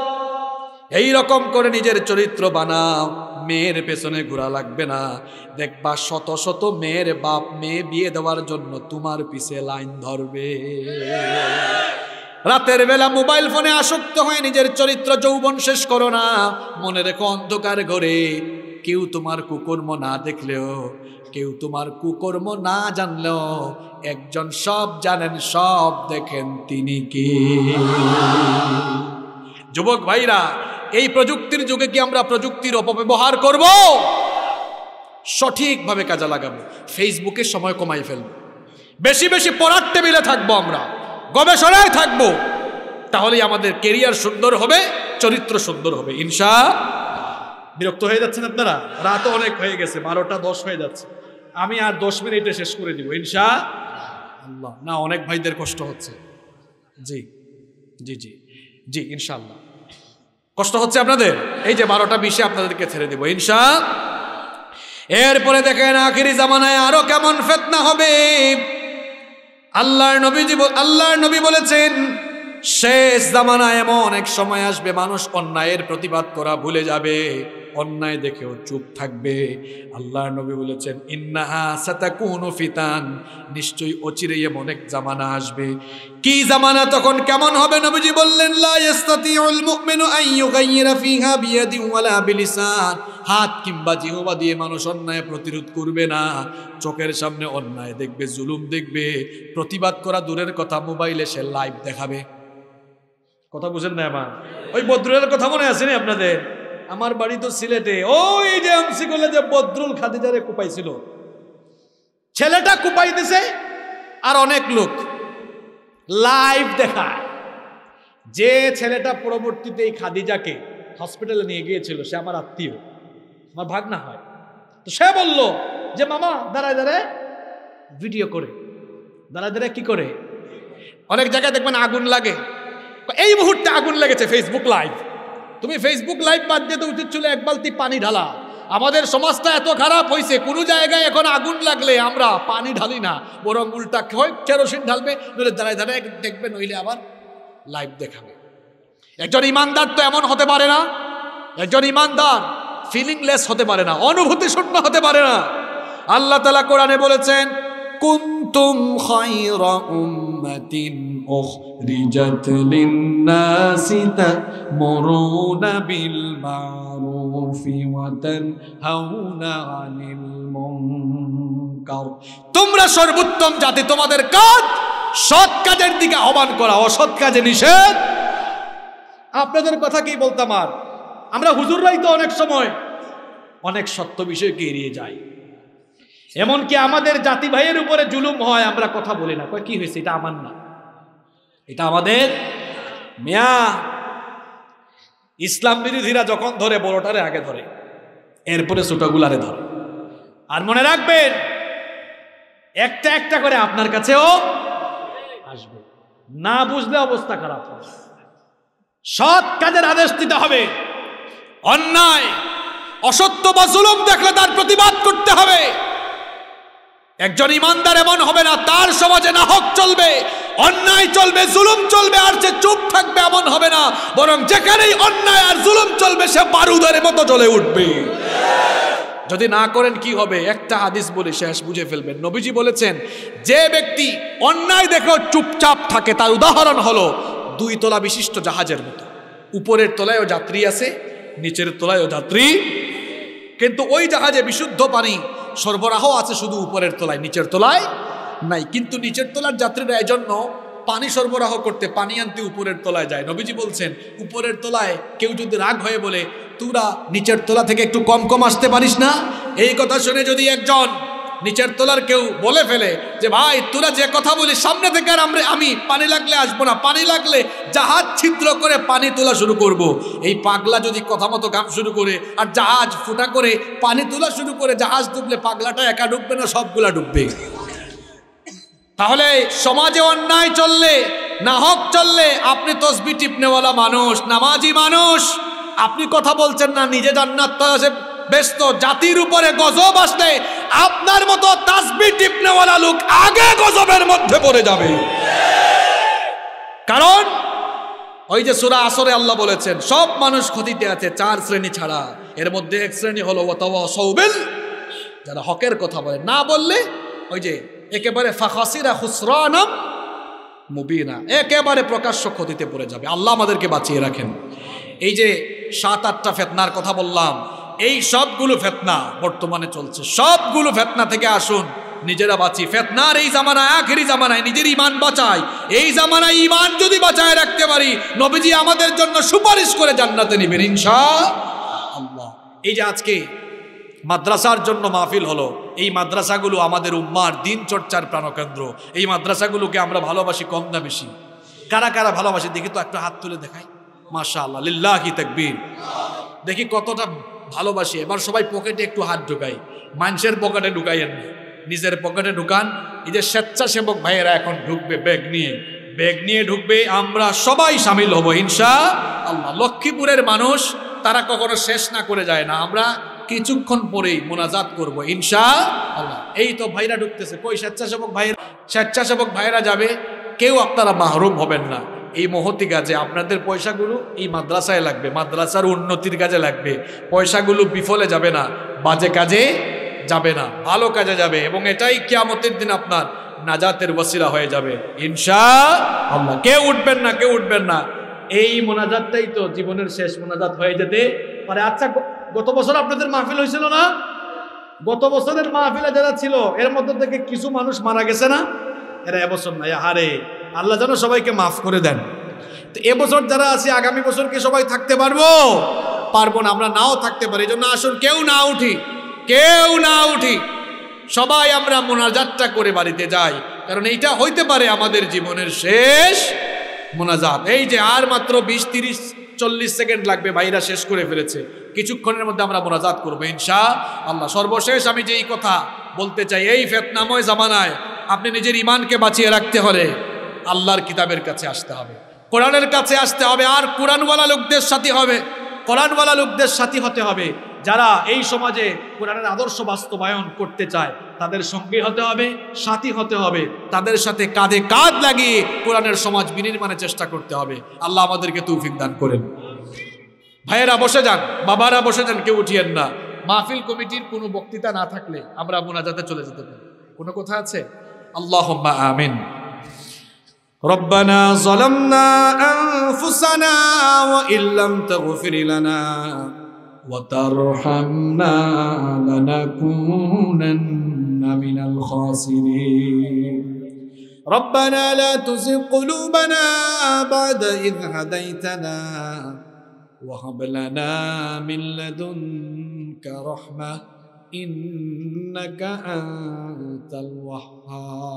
এই রকম করে নিজের চরিত্র বানাও। মেয়ের পেছনে ঘোরা লাগবে না। দেখবা শত শত মেয়ের বাপ, মেয়ে বিয়ে দেওয়ার জন্য তোমার পিছে লাইন ধরবে। রাতের বেলা মোবাইল ফোনে আসক্ত হয়ে নিজের চরিত্র যৌবন শেষ করো না। মনে রেখো অন্ধকার ঘরে। কেউ তোমার কুকর্ম না দেখলেও, কেউ তোমার কুকর্ম না জানলেও, একজন সব জানেন, সব দেখেন তিনি কি। যুবক ভাইরা, এই প্রযুক্তির যুগে কি আমরা প্রযুক্তির অপব্যবহার করব? সঠিকভাবে কাজে লাগাবো। ফেসবুকে সময় কমাই ফেলব। বেশি বেশি পড়ার টেবিলে থাকব আমরা। গবেষণায় থাকব। তাহলেই আমাদের কেরিয়ার সুন্দর হবে, চরিত্র সুন্দর হবে। ইনশা বিরক্ত হয়ে যাচ্ছেন আপনারা? রাত অনেক হয়ে গেছে, বারোটা দশ হয়ে যাচ্ছে। আমি আর দশ মিনিটে শেষ করে দিব, ইনশা আল্লাহ। না, অনেক ভাইদের কষ্ট হচ্ছে। জি জি জি জি, ইনশাআল্লাহ। কষ্ট হচ্ছে আপনাদের? এই যে বারোটা বিশে আপনাদেরকে ছেড়ে দিব, ইনশা এরপরে দেখেন আখিরি জামানায় আরও কেমন ফেতনা হবে। আল্লাহর নবী আল্লাহর নবী বলেছেন, শেষ জামানায় এমন এক সময় আসবে, মানুষ অন্যায়ের প্রতিবাদ করা ভুলে যাবে। অন্যায় দেখেও চুপ থাকবে। আল্লাহ নবী বলেছেন, ইন্নাহা সাতাকুনু ফিতান। নিশ্চয়ই অচিরেই এমন এক জামানা আসবে। কি জামানা, তখন কেমন হবে? নবীজি বললেন, লা ইস্তাতিউল মুমিনু আন ইউগাইয়িরা ফিহা বিয়াদি ওয়ালা বিলিসান। হাত কিংবা জিহবা দিয়ে মানুষ অন্যায় প্রতিরোধ করবে না। চোখের সামনে অন্যায় দেখবে, জুলুম দেখবে। প্রতিবাদ করা দূরের কথা, মোবাইলে সে লাইভ দেখাবে। কথা বুঝেন না আমার ওই বদরুলের কথা মনে আছে না আপনাদের? আমার বাড়ি তো সিলেটে। ওই যে এমসি কলেজে বদরুল খাদিজারে কুপাইছিল। ছেলেটা কুপাইতেছে আর অনেক লোক লাইভ দেখায়। যে ছেলেটা পরবর্তীতে এই খাদিজাকে হসপিটালে নিয়ে গিয়েছিল, সে আমার আত্মীয়। আমার ভাগনা হয়। তো সে বলল যে, মামা, দাঁড়ায় দাঁড়ায়। ভিডিও করে। দাঁড়ায় দাঁড়ায়, কি করে? অনেক জায়গায় দেখবেন আগুন লাগে। এই মুহূর্তে আগুন লেগেছে ফেসবুক লাইভ তুমি ফেসবুক লাইভ বাদ দিতে উচিত ছিল এক বালতি পানি ঢালা। আমাদের সমাজটা এত খারাপ হয়েছে কোনো জায়গায় এখন আগুন লাগলে আমরা পানি ঢালি না, বরং উল্টা হয়, কেরোসিন ঢালবে, নইলে দাঁড়ায় দাঁড়ায় দেখবে, নইলে আবার লাইভ দেখাবে। একজন ইমানদার তো এমন হতে পারে না, একজন ইমানদার ফিলিংলেস হতে পারে না অনুভূতি শূন্য হতে পারে না। আল্লাহ তালা কোরআনে বলেছেন, কুন্তুম খায়রা উম্মাতিন তা'মুরুনা বিল মা'রুফি ওয়া তানহাউনা আনিল মুনকার তোমরা সর্বোত্তম জাতি, তোমাদের কাজ সৎ কাজের দিকে আহ্বান করা, অসৎ কাজে নিষেধ। আপনাদের কথা কি বলতাম আর? আমরা হুজুররাই তো অনেক সময় অনেক সত্য বিষয়কে এড়িয়ে যাই এমনকি আমাদের জাতি ভাইয়ের উপরে জুলুম হয়, আমরা কথা বলি না। কয়, কি হয়েছে? এটা আমার না। আমাদের মিয়া। ইসলাম বিরোধীরা যখন ধরে, বড়টারে আগে ধরে, এরপরে ছোটগুলারে ধরে। আর মনে রাখবেন, একটা একটা করে আপনার কাছেও আসবে। না বুঝলে অবস্থা খারাপ হবে। সৎ কাজের আদেশ দিতে হবে। অন্যায়, অসত্য বা জুলুম দেখলে তার প্রতিবাদ করতে হবে। একজন ইমানদার এমন হবে না, তার সমাজে না হক চলবে। অন্যায় চলবে, জুলুম চলবে, আর যে চুপ থাকবে এমন হবে না। বরং যেখানেই অন্যায় আর জুলুম চলবে, সে বারুদের মতো জ্বলে উঠবে। যদি না করেন, কি হবে? একটা হাদিস বলে শেষ, বুঝে ফেলবেন। নবীজি বলেছেন, যে ব্যক্তি অন্যায় দেখেও চুপচাপ থাকে, তার উদাহরণ হলো দুই তলা বিশিষ্ট জাহাজের মতো। উপরের তলায়ও যাত্রী আছে, নিচের তলায়ও যাত্রী। কিন্তু ওই জাহাজে বিশুদ্ধ পানি সরবরাহ আছে শুধু উপরের তলায়, নিচের তলায়। নাই। কিন্তু নিচের তলার যাত্রীরা এজন্য পানি সরবরাহ করতে পানি আনতে উপরের তলায় যায়। নবীজি বলছেন, উপরের তলায় কেউ যদি রাগ হয়ে বলে, তোরা নিচের তলা থেকে একটু কম কম আসতে পারিস না এই কথা শুনে যদি একজন নিচের তলার কেউ বলে ফেলে যে, ভাই, তোরা যে কথা বলিস, সামনে থেকে আর আমরা, আমি পানি লাগলে আসব না। পানি লাগলে জাহাজ ছিদ্র করে পানি তোলা শুরু করব। এই পাগলা যদি কথা মতো কাম শুরু করে আর জাহাজ ফুটা করে পানি তোলা শুরু করে, জাহাজ ডুবলে পাগলাটা একা ডুববে না, সবগুলা ডুববে। তাহলে সমাজে অন্যায় চললে, না হক চললে আপনি তসবি টিপনেওয়ালা মানুষ, নামাজি মানুষ। আপনি কথা বলছেন না, নিজে জান্নাত ব্যস্ত, জাতির উপরে গজব আসলে আপনার মতো তাসবি টিপনেওয়ালা লোক আগে গজবের মধ্যে পড়ে যাবে। কারণ, ওই যে সুরা আসরে আল্লাহ বলেছেন, সব মানুষ ক্ষতিতে আছে, চার শ্রেণি ছাড়া। এর মধ্যে এক শ্রেণি হলো সৌবিল যারা হকের কথা বলে। না বললে, ওই যে একেবারে ফাখাসিরা খুসরানাম মুবিনা, একেবারে প্রকাশ্য ক্ষতিতে পড়ে যাবে। আল্লাহ আমাদেরকে বাঁচিয়ে রাখেন। এই যে সাত, আটটা ফেতনার কথা বললাম, এই সবগুলো ফেতনা বর্তমানে চলছে। সবগুলো ফেতনা থেকে আসুন, নিজেরা বাঁচি। ফেতনার এই জামানায়, আখেরি জামানায় নিজের ইমান বাঁচায় এই জামানায় ইমান যদি বাঁচায় রাখতে পারি, নবীজি আমাদের জন্য সুপারিশ করে জান্নাতে নিবেন ইনশা আল্লাহ এই যে আজকে মাদ্রাসার জন্য মাহফিল হলো। এই মাদ্রাসাগুলো আমাদের উম্মার দিন চর্চার প্রাণকেন্দ্র। এই মাদ্রাসাগুলোকে আমরা ভালোবাসি কম না বেশি। কারা কারা ভালোবাসি? দেখি তো একটা হাত তুলে দেখাই। মাশা আল্লাহ লিল্লাহি তাকবীর। দেখি কতটা ভালোবাসি। এবার সবাই পকেটে একটু হাত ঢুকাই। মানুষের পকেটে ঢুকাইয়েন না নিজের পকেটে ঢুকান। এই যে স্বেচ্ছাসেবক ভাইয়েরা এখন ঢুকবে ব্যাগ নিয়ে। ব্যাগ নিয়ে ঢুকবে, আমরা সবাই সামিল হব ইনশা আল্লাহ লক্ষ্মীপুরের মানুষ, তারা কখনো শেষ না করে যায় না। আমরা কিছুক্ষণ পরেই মোনাজাত করব ইনশা আল্লাহ এই তো ভাইরা ঢুকতেছে। কই স্বেচ্ছাসেবক ভাইরা? স্বেচ্ছাসেবক ভাইরা যাবে। কেউ আপনারা মাহরুম হবেন না। এই মহতি কাজে আপনাদের পয়সাগুলো এই মাদ্রাসায় লাগবে, মাদ্রাসার উন্নতির কাজে লাগবে। পয়সাগুলো বিফলে যাবে না, বাজে কাজে যাবে না, ভালো কাজে যাবে এবং এটাই কিয়ামতের দিন আপনার নাজাতের ওসিলা হয়ে যাবে। ইনশা আল্লাহ কেউ উঠবেন না, কেউ উঠবেন না। এই মোনাজাতটাই তো জীবনের শেষ মোনাজাত হয়ে যেতে পারে। আচ্ছা গত বছর আপনাদের মাহফিল হয়েছিল না? গত বছরের মাহফিলে যারা ছিল, এর মধ্যে থেকে কিছু মানুষ মারা গেছে না? এরা এবছর নাই। হারে আল্লাহ যেন সবাইকে মাফ করে দেন। তো এবছর যারা আছে, আগামী বছর কি সবাই থাকতে পারব? পারব না, আমরা নাও থাকতে পারি। এই জন্য আসুন, কেউ না উঠি, কেউ না উঠি। সবাই আমরা মোনাজাতটা করে বাড়িতে যাই। কারণ এইটা হইতে পারে আমাদের জীবনের শেষ মোনাজাত। এই যে আর মাত্র বিশ, তিরিশ, চল্লিশ সেকেন্ড লাগবে, ভাইরা শেষ করে ফেলেছে। কিছুক্ষণের মধ্যে আমরা মোনাজাত করব, ইনশা আল্লাহ। সর্বশেষ আমি যেই কথা বলতে চাই, এই ফেতনাময় জামানায় আপনি নিজের ইমানকে বাঁচিয়ে রাখতে হলে আল্লাহর কিতাবের কাছে আসতে হবে। কোরআনের কাছে আসতে হবে, আর কোরআনওয়ালা লোকদের সাথে হবে। কোরআনওয়ালা লোকদের সাথী হতে হবে। যারা এই সমাজে কোরআনের আদর্শ বাস্তবায়ন করতে চায় তাদের সঙ্গে হতে হবে সাথী হতে হবে তাদের সাথে কাঁধে কাঁধ লাগিয়ে কোরআনের সমাজ বিনির্মাণের চেষ্টা করতে হবে আল্লাহ আমাদেরকে তৌফিক দান করেন ভাইয়েরা বসে যান বাবারা বসে যান কেউ উঠিয়েন না মাহফিল কমিটির কোনো বক্তৃতা না থাকলে আমরা মোনাজাতে চলে যেতে পারি কোনো কথা আছে আল্লাহ আমিন ربنا ظلمنا أنفسنا وإن لم تغفر لنا وترحمنا لنكونن من الخاسرين. ربنا لا تزغ قلوبنا بعد إذ هديتنا وهب لنا من لدنك رحمة إنك أنت الوهاب.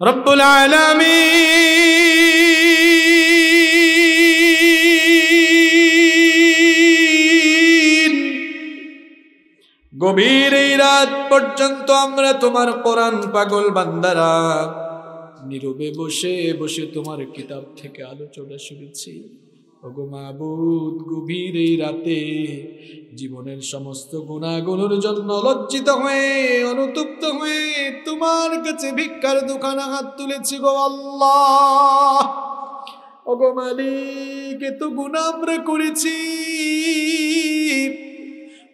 রব্বুল আলামি গভীর এই রাত পর্যন্ত আমরা তোমার কোরআন পাগল বান্দারা নীরবে বসে বসে তোমার কিতাব থেকে আলোচনা শুনেছি ওগো গভীর এই রাতে জীবনের সমস্ত গুণাগুলোর জন্য লজ্জিত হয়ে, অনুতপ্ত হয়ে তোমার কাছে ভিক্ষার দোকানে হাত তুলেছি গো আল্লাহ। ওগো এত আমরা করেছি।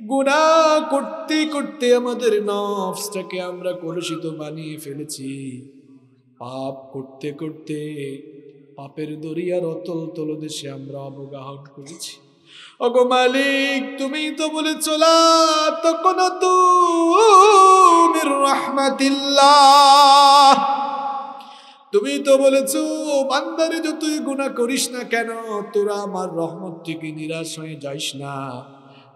গুণা করতে করতে আমাদের নফসটাকে আমরা কলুষিত বানিয়ে ফেলেছি। পাপ করতে করতে পাপের দরিয়ার অতল তলদেশে আমরা অবগাহন করেছি। অগো মালিক, তুমি তো বলে চলা তখন তুমি রহমাতিল্লাহ। তুমি তো বলেছ বান্দারে, যতই গুণা করিস না কেন, তোরা আমার রহমত থেকে নিরাশ হয়ে যাইস না।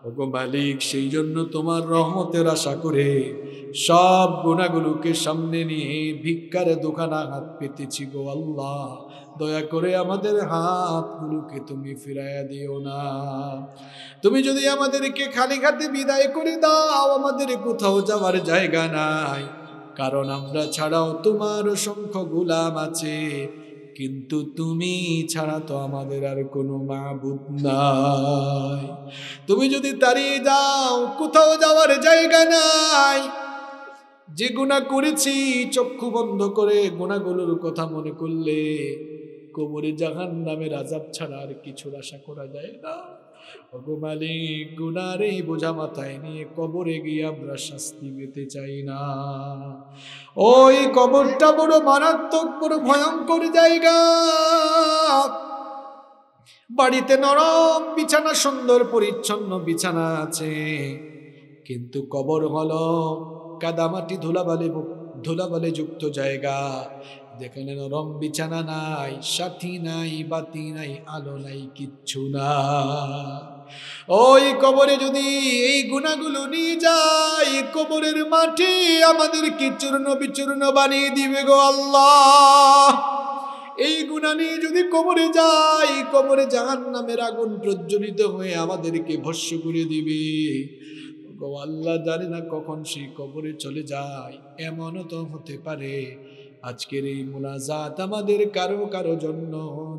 ওগো মালিক, সেই জন্য তোমার রহমতের আশা করে সব গুণাগুলোকে সামনে নিয়ে ভিক্ষারে দোকানা হাত পেতেছি গো আল্লাহ। দয়া করে আমাদের হাতগুলোকে তুমি ফিরাইয়া দিও না। তুমি যদি আমাদেরকে খালি খাতে বিদায় করে দাও, আমাদের কোথাও যাওয়ার জায়গা নাই। কারণ আমরা ছাড়াও তোমার অসংখ্য গুলাম আছে। কিন্তু তুমি ছাড়া তো আমাদের আর কোনো মাবুদ নাই। তুমি যদি তাড়িয়ে যাও কোথাও যাওয়ার জায়গা নাই। যে গুণা করেছি, চক্ষু বন্ধ করে গুণাগুলোর কথা মনে করলে কোমরে জাহান নামের আজাব ছাড়া আর কিছুর আশা করা যায় না। ওগো মালিক, গুনার এই বোঝা মাথায় নিয়ে কবরে গিয়ে আমরা শাস্তি পেতে চাই না। ওই কবরটা বড় মারাত্মক, বড় ভয়ঙ্কর জায়গা। বাড়িতে নরম বিছানা, সুন্দর পরিচ্ছন্ন বিছানা আছে। কিন্তু কবর হলো কাদামাটি ধুলাবালি ধুলাবালে যুক্ত জায়গা। যেখানে নরম বিছানা নাই, সাথী নাই, বাতি নাই, আলো নাই, কিচ্ছু না। ওই কবরে যদি এই গুণাগুলো নিয়ে যায়, কবরের মাটি আমাদেরকে চূর্ণ বিচূর্ণ বানিয়ে দিবে গো আল্লাহ। এই গুণা নিয়ে যদি কবরে যাই কবরে জাহান নামের আগুন প্রজ্বলিত হয়ে আমাদেরকে ভস্য করে দিবে। গো আল্লাহ জানে না কখন সেই কবরে চলে যায়, এমনও তো হতে পারে আজকের এই মোনাজাত আমাদের কারও কারও জন্য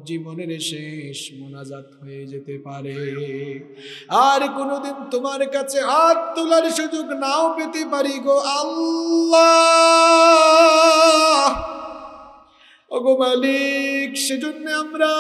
জীবনের শেষ মোনাজাত হয়ে যেতে পারে। আর কোনোদিন তোমার কাছে হাত তোলার সুযোগ নাও পেতে পারি গো আল্লাহ। ওগো মালিক, সেজন্য আমরা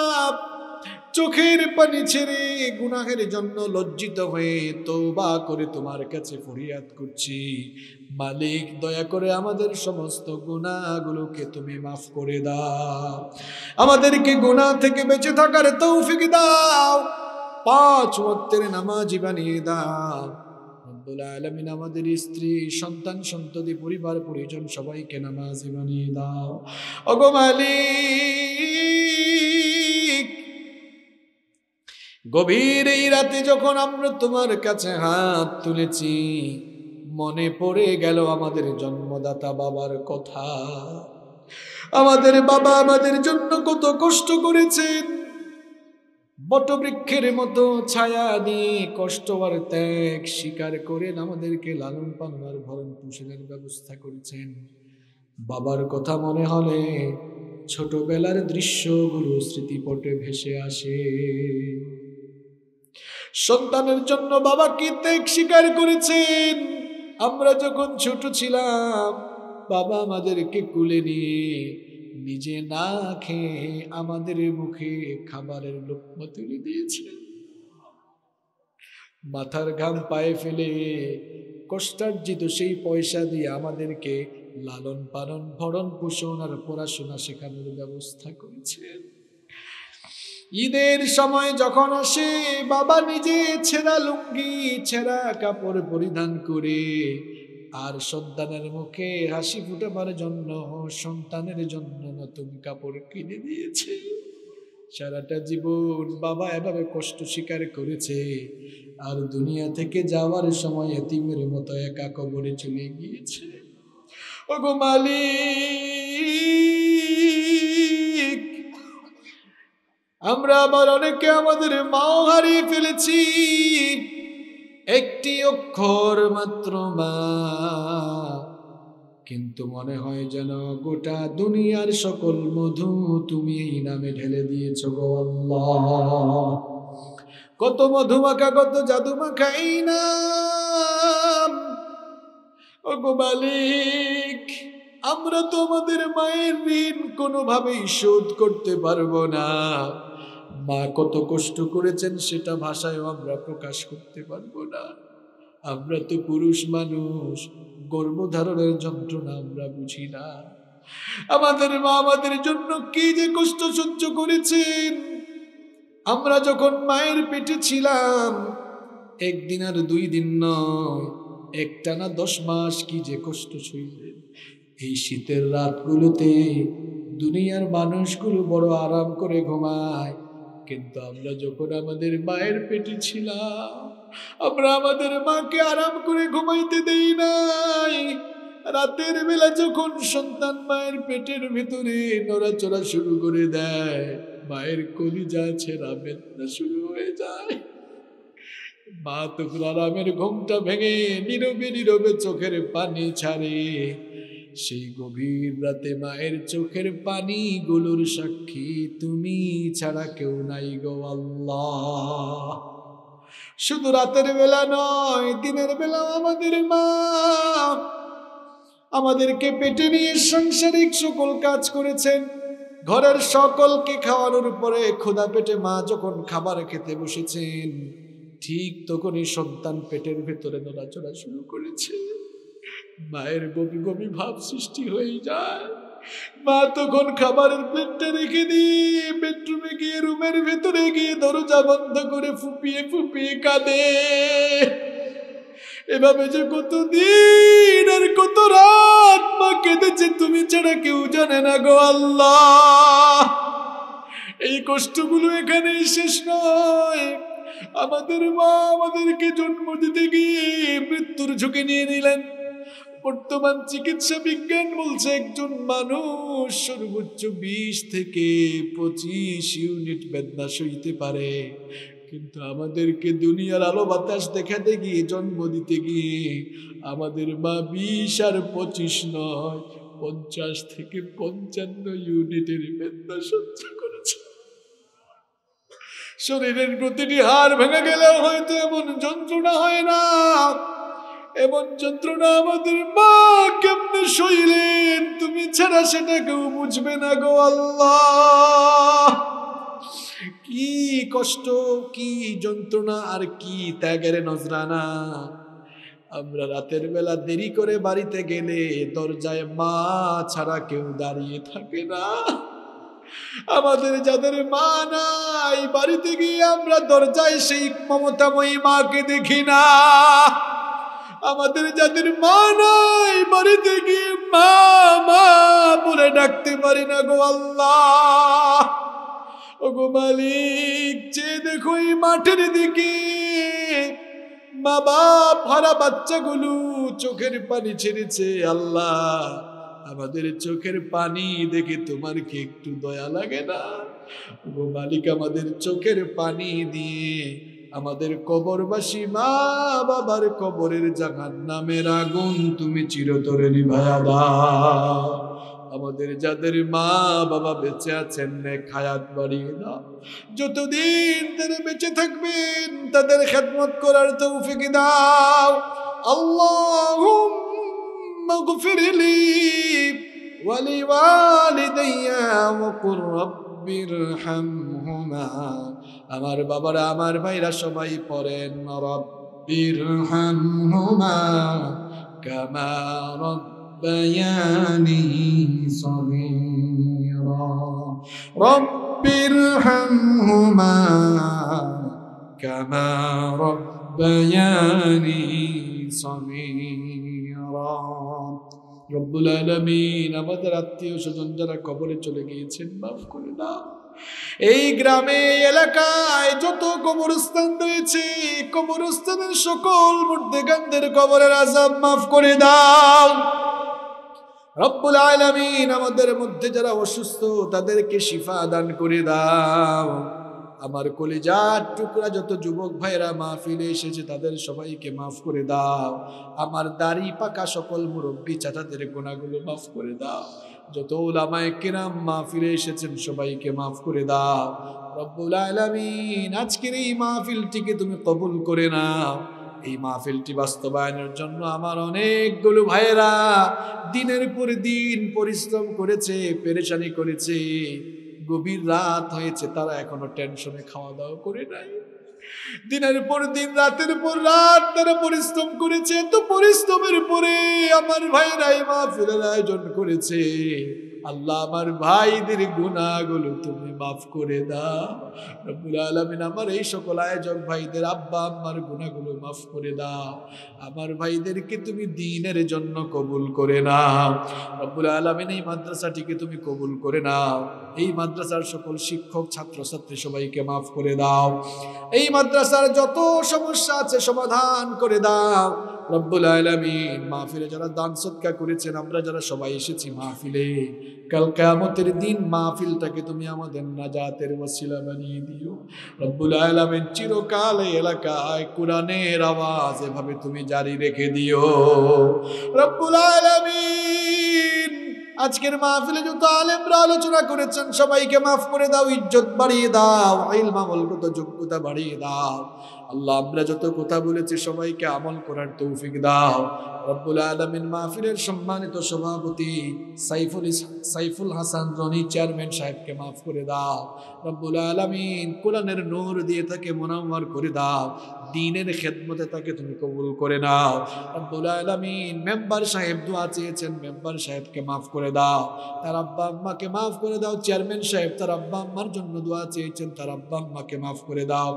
চোখের পানি ছেড়ে গুনাহের জন্য লজ্জিত হয়ে তৌবা করে তোমার কাছে ফরিয়াদ করছি। মালিক, দয়া করে আমাদের সমস্ত গুনাহগুলোকে তুমি মাফ করে দাও। আমাদেরকে গুনাহ থেকে বেঁচে থাকার তৌফিক দাও। পাঁচ ওয়াক্তের নামাজি বানিয়ে দাও। আলামিন আমাদের স্ত্রী, সন্তান, সন্ততি, পরিবার, পরিজন সবাইকে নামাজি বানিয়ে দাও। ওগো মালিক! গভীর এই রাতে যখন আমরা তোমার কাছে হাত তুলেছি, মনে পড়ে গেল আমাদের জন্মদাতা বাবার কথা। আমাদের বাবা আমাদের জন্য কত কষ্ট করেছেন। বটবৃক্ষের মতো ছায়া দিয়ে কষ্ট আর ত্যাগ স্বীকার করেন আমাদেরকে লালন পালন আর ভরণ পোষণের ব্যবস্থা করেছেন। বাবার কথা মনে হলে ছোটবেলার দৃশ্যগুলো স্মৃতিপটে ভেসে আসে। সন্তানের জন্য বাবা কি ত্যাগ স্বীকার করেছেন? আমরা যখন ছোট ছিলাম, বাবা আমাদেরকে কুলে নিয়ে নিজে না খেয়ে আমাদের মুখে খাবারের লোকমা তুলে দিয়েছে মাথার ঘাম পায়ে ফেলে কষ্টার্জিত সেই পয়সা দিয়ে আমাদেরকে লালন পালন ভরণ পোষণ আর পড়াশোনা শেখানোর ব্যবস্থা করেছেন। ঈদের সময় যখন আসে, বাবা নিজে ছেঁড়া লুঙ্গি, ছেঁড়া কাপড় পরিধান করে। আর সন্তানের মুখে হাসি ফুটাবার জন্য, সন্তানের জন্য নতুন কাপড় কিনে দিয়েছে। সারাটা জীবন বাবা এভাবে কষ্ট স্বীকার করেছে। আর দুনিয়া থেকে যাওয়ার সময় এতিমের মতো একা কবরে চলে গিয়েছে। ওগো মালিক! আমরা আবার অনেকে আমাদের মাও হারিয়ে ফেলেছি। একটি অক্ষর মাত্র মা। কিন্তু মনে হয় যেন গোটা দুনিয়ার সকল মধু তুমি এই নামে ঢেলে দিয়েছ গো আল্লাহ। কত মধু মাখা, কত জাদু মাখা এই নাম। ও গো মালিক, আমরা তো আমাদের মায়ের ঋণ কোনোভাবেই শোধ করতে পারব না। মা কত কষ্ট করেছেন, সেটা ভাষায় আমরা প্রকাশ করতে পারব না। আমরা তো পুরুষ মানুষ, গর্ভধারণের যন্ত্রণা আমরা বুঝি না। আমাদের মা আমাদের জন্য কি যে কষ্ট সহ্য করেছেন? আমরা যখন মায়ের পেটে ছিলাম, একদিন আর দুই দিন নয়, একটানা দশ মাস কি যে কষ্ট সইলেন। এই শীতের রাতগুলোতে দুনিয়ার মানুষগুলো বড় আরাম করে ঘুমায় কিন্তু আমরা যখন আমাদের মায়ের পেটে ছিলাম, আমরা আমাদের মাকে আরাম করে ঘুমাইতে দেই নাই। রাতের বেলা যখন সন্তান মায়ের পেটের ভিতরে নড়াচড়া শুরু করে দেয়, মায়ের কলিজা ছেঁড়া বেদনা শুরু হয়ে যায়। মা তখন আরামের ঘুমটা ভেঙে নীরবে নীরবে চোখের পানি ছাড়ে। সেই গভীর রাতে মায়ের চোখের পানি গুলোর সাক্ষী তুমি ছাড়া কেউ নাই গো আল্লাহ। শুধু রাতের বেলা নয়, দিনের বেলা আমাদের মা। আমাদেরকে পেটে নিয়ে সাংসারিক সকল কাজ করেছেন। ঘরের সকলকে খাওয়ানোর পরে ক্ষুধা পেটে মা যখন খাবার খেতে বসেছেন, ঠিক তখনই সন্তান পেটের ভেতরে নড়াচড়া শুরু করেছে। মায়ের গভীর গভীর ভাব সৃষ্টি হয়ে যায়। মা তখন খাবারের প্লেটটা রেখে দিয়ে বেডরুমে গিয়ে রুমের ভেতরে গিয়ে দরজা বন্ধ করে ফুপিয়ে ফুপিয়ে কাঁদে। এভাবে যে কত দিন আর কত রাত মা কেঁদেছে তুমি ছাড়া কেউ জানে না গো আল্লাহ। এই কষ্টগুলো এখানেই শেষ নয়। আমাদের মা আমাদেরকে জন্ম দিতে গিয়ে মৃত্যুর ঝুঁকি নিয়ে নিলেন। বর্তমান চিকিৎসা বিজ্ঞান বলছে একজন মানুষ সর্বোচ্চ বিশ থেকে পঁচিশ ইউনিট বেদনা সইতে পারে। কিন্তু আমাদেরকে দুনিয়ার আলো বাতাস দেখাতে গিয়ে জন্ম দিতে গিয়ে আমাদের মা বিশ আর পঁচিশ নয়, পঞ্চাশ থেকে পঞ্চান্ন ইউনিটের বেদনা সহ্য করেছে। শরীরের প্রতিটি হাড় ভেঙে গেলেও হয়তো এমন যন্ত্রণা হয় না। এমন যন্ত্রণা আমাদের মা কেমনে সইলেন? তুমি ছাড়া সেটা কেউ বুঝবে না গো আল্লাহ। কি কষ্ট, কি যন্ত্রণা, আর কি ত্যাগের নজরানা। আমরা রাতের বেলা দেরি করে বাড়িতে গেলে দরজায় মা ছাড়া কেউ দাঁড়িয়ে থাকে না। আমাদের যাদের মা নাই, বাড়িতে গিয়ে আমরা দরজায় সেই মমতাময়ী মাকে দেখি না। আমাদের যাদের মা নাই, বাড়িতে গিয়ে মা মা বলে ডাকতে পারি না গো আল্লাহ। ও গো মালিক, যে দেখো এই মাঠের দিকে বাপ হারা বাচ্চাগুলো চোখের পানি ছেড়েছে, আল্লাহ, আমাদের চোখের পানি দেখে তোমার কি একটু দয়া লাগে না? গো মালিক, আমাদের চোখের পানি দিয়ে আমাদের কবরবাসী মা বাবার কবরের জাগান নামের আগুন তুমি চিরতরে নিভায়া দাও আমাদের যাদের মা বাবা বেঁচে আছেন খায়াত বাড়িয়ে দাও যতদিন তারা বেঁচে থাকবেন তাদের খেদমত করার তৌফিক দাও আল্লাহ اغفر لي ولوالدي وقل رب ارحمهما আমার বাবারা, আমার ভাইরা সবাই পড়েন রব্বির হামহুমা কামা রব্বায়ানি রব্বুল আলমিন, আমাদের আত্মীয় স্বজন যারা কবরে চলে গিয়েছেন, মাফ করে দাও। এই গ্রামে এলাকায় যত কবরস্থান রয়েছে, কবরস্থানের সকল মূর্তিকান্তের কবরের আজাব মাফ করে দাও। রব্বুল আলমিন আমাদের মধ্যে যারা অসুস্থ, তাদেরকে শিফা দান করে দাও। আমার কলিজার টুকরা যত যুবক ভাইরা মাহফিলে এসেছে, তাদের সবাইকে মাফ করে দাও। আমার দাড়ি পাকা সকল মুরব্বী চাচাদের গোনাগুলো মাফ করে দাও। যত ওলামায় কিরাম মাহফিলে এসেছেন, সবাইকে মাফ করে দাও। রব্বুল আলামিন, আজকের এই মাহফিলটিকে তুমি কবুল করে নাও। এই মাহফিলটি বাস্তবায়নের জন্য আমার অনেকগুলো ভাইয়েরা দিনের পর দিন পরিশ্রম করেছে, পেরেশানি করেছে। গভীর রাত হয়েছে, তারা এখনও টেনশনে খাওয়া দাওয়া করে নাই। দিনের পর দিন, রাতের পর রাত তারা পরিশ্রম করেছে, তো পরিশ্রমের পরে আমার ভাইরা এই মাহফিলের আয়োজন করেছে। আল্লাহ আমার ভাইদের গুণাগুলো তুমি মাফ করে দাও। আলমিন আমার এই সকল আয়োজক ভাইদের আব্বা আম্মার গুণাগুলো মাফ করে দাও। আমার ভাইদেরকে তুমি দিনের জন্য কবুল করে নাও। রব্বুল আলমিন এই মাদ্রাসাটিকে তুমি কবুল করে নাও। এই মাদ্রাসার সকল শিক্ষক, ছাত্রছাত্রী সবাইকে মাফ করে দাও। এই মাদ্রাসার যত সমস্যা আছে সমাধান করে দাও। রব্বুল আলমিন, মাহফিলে যারা দান সৎকা করেছেন, আমরা যারা সবাই এসেছি মাহফিলে, কাল কেয়ামতের দিন মাহফিলটাকে তুমি আমাদের নাজাতের ওসিলা বানিয়ে দিও। রব্বুল আলমিন, চিরকাল এলাকায় কোরআনের আওয়াজ এভাবে তুমি জারি রেখে দিও। রব্বুল আলমিন, আজকের মাহফিলে যত আলেমরা আলোচনা করেছেন, সবাইকে মাফ করে দাও, ইজ্জত বাড়িয়ে দাও ইলমা বলগত যোগ্যতা বাড়িয়ে দাও। আল্লাহ, আমরা যত কথা বলেছি সবাইকে আমল করার তৌফিক দাও। রব্বুল আলমিন মাহফিলের সম্মানিত সভাপতি সাইফুল সাইফুল হাসান রনি চেয়ারম্যান সাহেবকে মাফ করে দাও। রব্বুল আলমিন কোরআনের নোর দিয়ে তাকে মোনাম্মার করে দাও। দিনের খেদমতে তাকে তুমি কবুল করে নাও। রব্বুল আলামিন মেম্বার সাহেব দোয়া চেয়েছেন, মেম্বার সাহেবকে মাফ করে দাও। তার আব্বা আম্মাকে মাফ করে দাও। চেয়ারম্যান সাহেব তার আব্বা আম্মার জন্য দোয়া চেয়েছেন, তার আব্বা আম্মাকে মাফ করে দাও।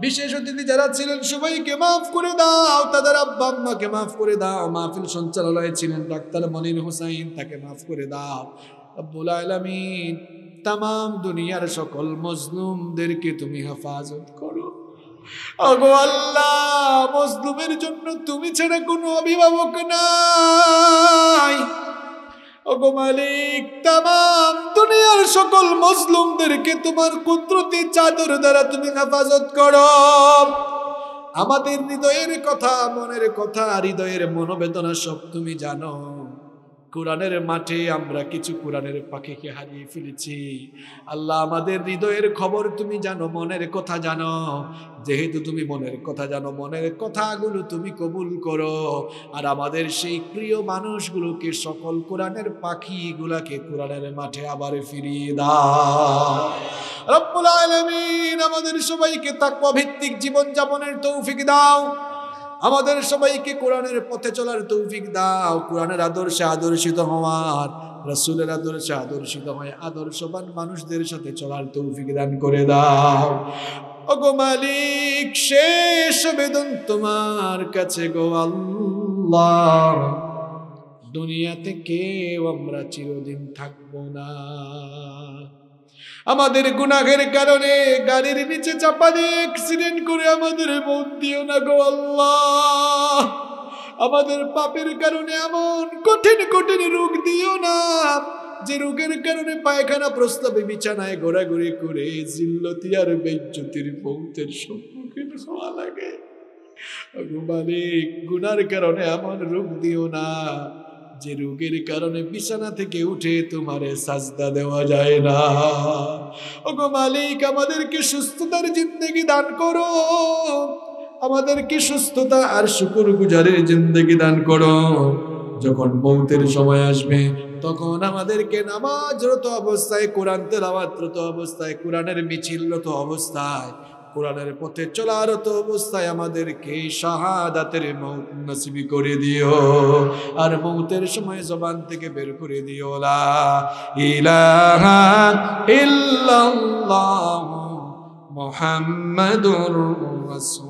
বিশেষ অতিথি যারা ছিলেন, সবাইকে মাফ করে দাও। তাদের আব্বা আম্মাকে মাফ করে দাও। মাহফিল সঞ্চালনায় ছিলেন ডাক্তার মনির হোসাইন, তাকে মাফ করে দাও। রব্বুল আলামিন তাম দুনিয়ার সকল মজলুমদেরকে তুমি হেফাজত করো। মজলুমের জন্য তুমি ছাড়া কোনো অভিভাবক নাই। ওগো মালিক তাম দুনিয়ার সকল মজলুমদেরকে তোমার কুদরতি চাদর দ্বারা তুমি হেফাজত করো। আমাদের হৃদয়ের কথা, মনের কথা, হৃদয়ের মনোবেদনা সব তুমি জানো। কোরআনের মাঠে আমরা কিছু কোরআনের পাখিকে হারিয়ে ফেলেছি। আল্লাহ আমাদের হৃদয়ের খবর তুমি জানো, মনের কথা জানো। যেহেতু তুমি মনের কথা জানো, মনের কথাগুলো তুমি কবুল করো। আর আমাদের সেই প্রিয় মানুষগুলোকে সকল কোরআনের পাখিগুলাকে কোরআনের মাঠে আবার ফিরিয়ে দাও। রব্বুল আলামিন আমাদের সবাইকে তাকওয়া ভিত্তিক জীবন যাপনের তৌফিক দাও। আমাদের সবাইকে কোরআনের পথে চলার তৌফিক দাও। কোরআনের আদর্শে আদর্শিত হওয়ার, রসুলের আদর্শে আদর্শিত হয় আদর্শবান মানুষদের সাথে চলার তৌফিক দান করে দাও। ওগো মালিক, শেষ বেদন তোমার কাছে গো আল্লাহ। দুনিয়াতে কেউ আমরা চিরদিন থাকব না। আমাদের গুনাহের কারণে গাড়ির নিচে চাপা দিয়ে অ্যাক্সিডেন্ট করে আমাদের মন দিও না গো আল্লাহ। আমাদের পাপের কারণে এমন কঠিন কঠিন রোগ দিও না। যে রোগের কারণে পায়খানা প্রস্তাবে বিছানায় ঘোরাঘুরি করে জিল্লতি আর বেজ্জতির পৌঁতের সম্মুখীন হওয়া লাগে। গুনার কারণে এমন রোগ দিও না। যে রোগের কারণে বিছানা থেকে উঠে তোমারে সাজদা দেওয়া যায় না। ওগো মালিক, আমাদেরকে সুস্থতার জিন্দগি দান করো। আমাদেরকে সুস্থতা আর শুকুর গুজারের জিন্দগি দান করো। যখন মৌতের সময় আসবে, তখন আমাদেরকে নামাজরত অবস্থায়, কোরআন তেলাওয়াতরত অবস্থায়, কোরআনের মিছিলরত অবস্থায় কোরআনের পথে চলার তো অবস্থায় আমাদেরকে শাহাদাতের মৌত নসিবি করে দিও। আর মৌতের সময় জবান থেকে বের করে দিও, লা ইলাহা ইল্লাল্লাহ মুহাম্মাদুর রাসূল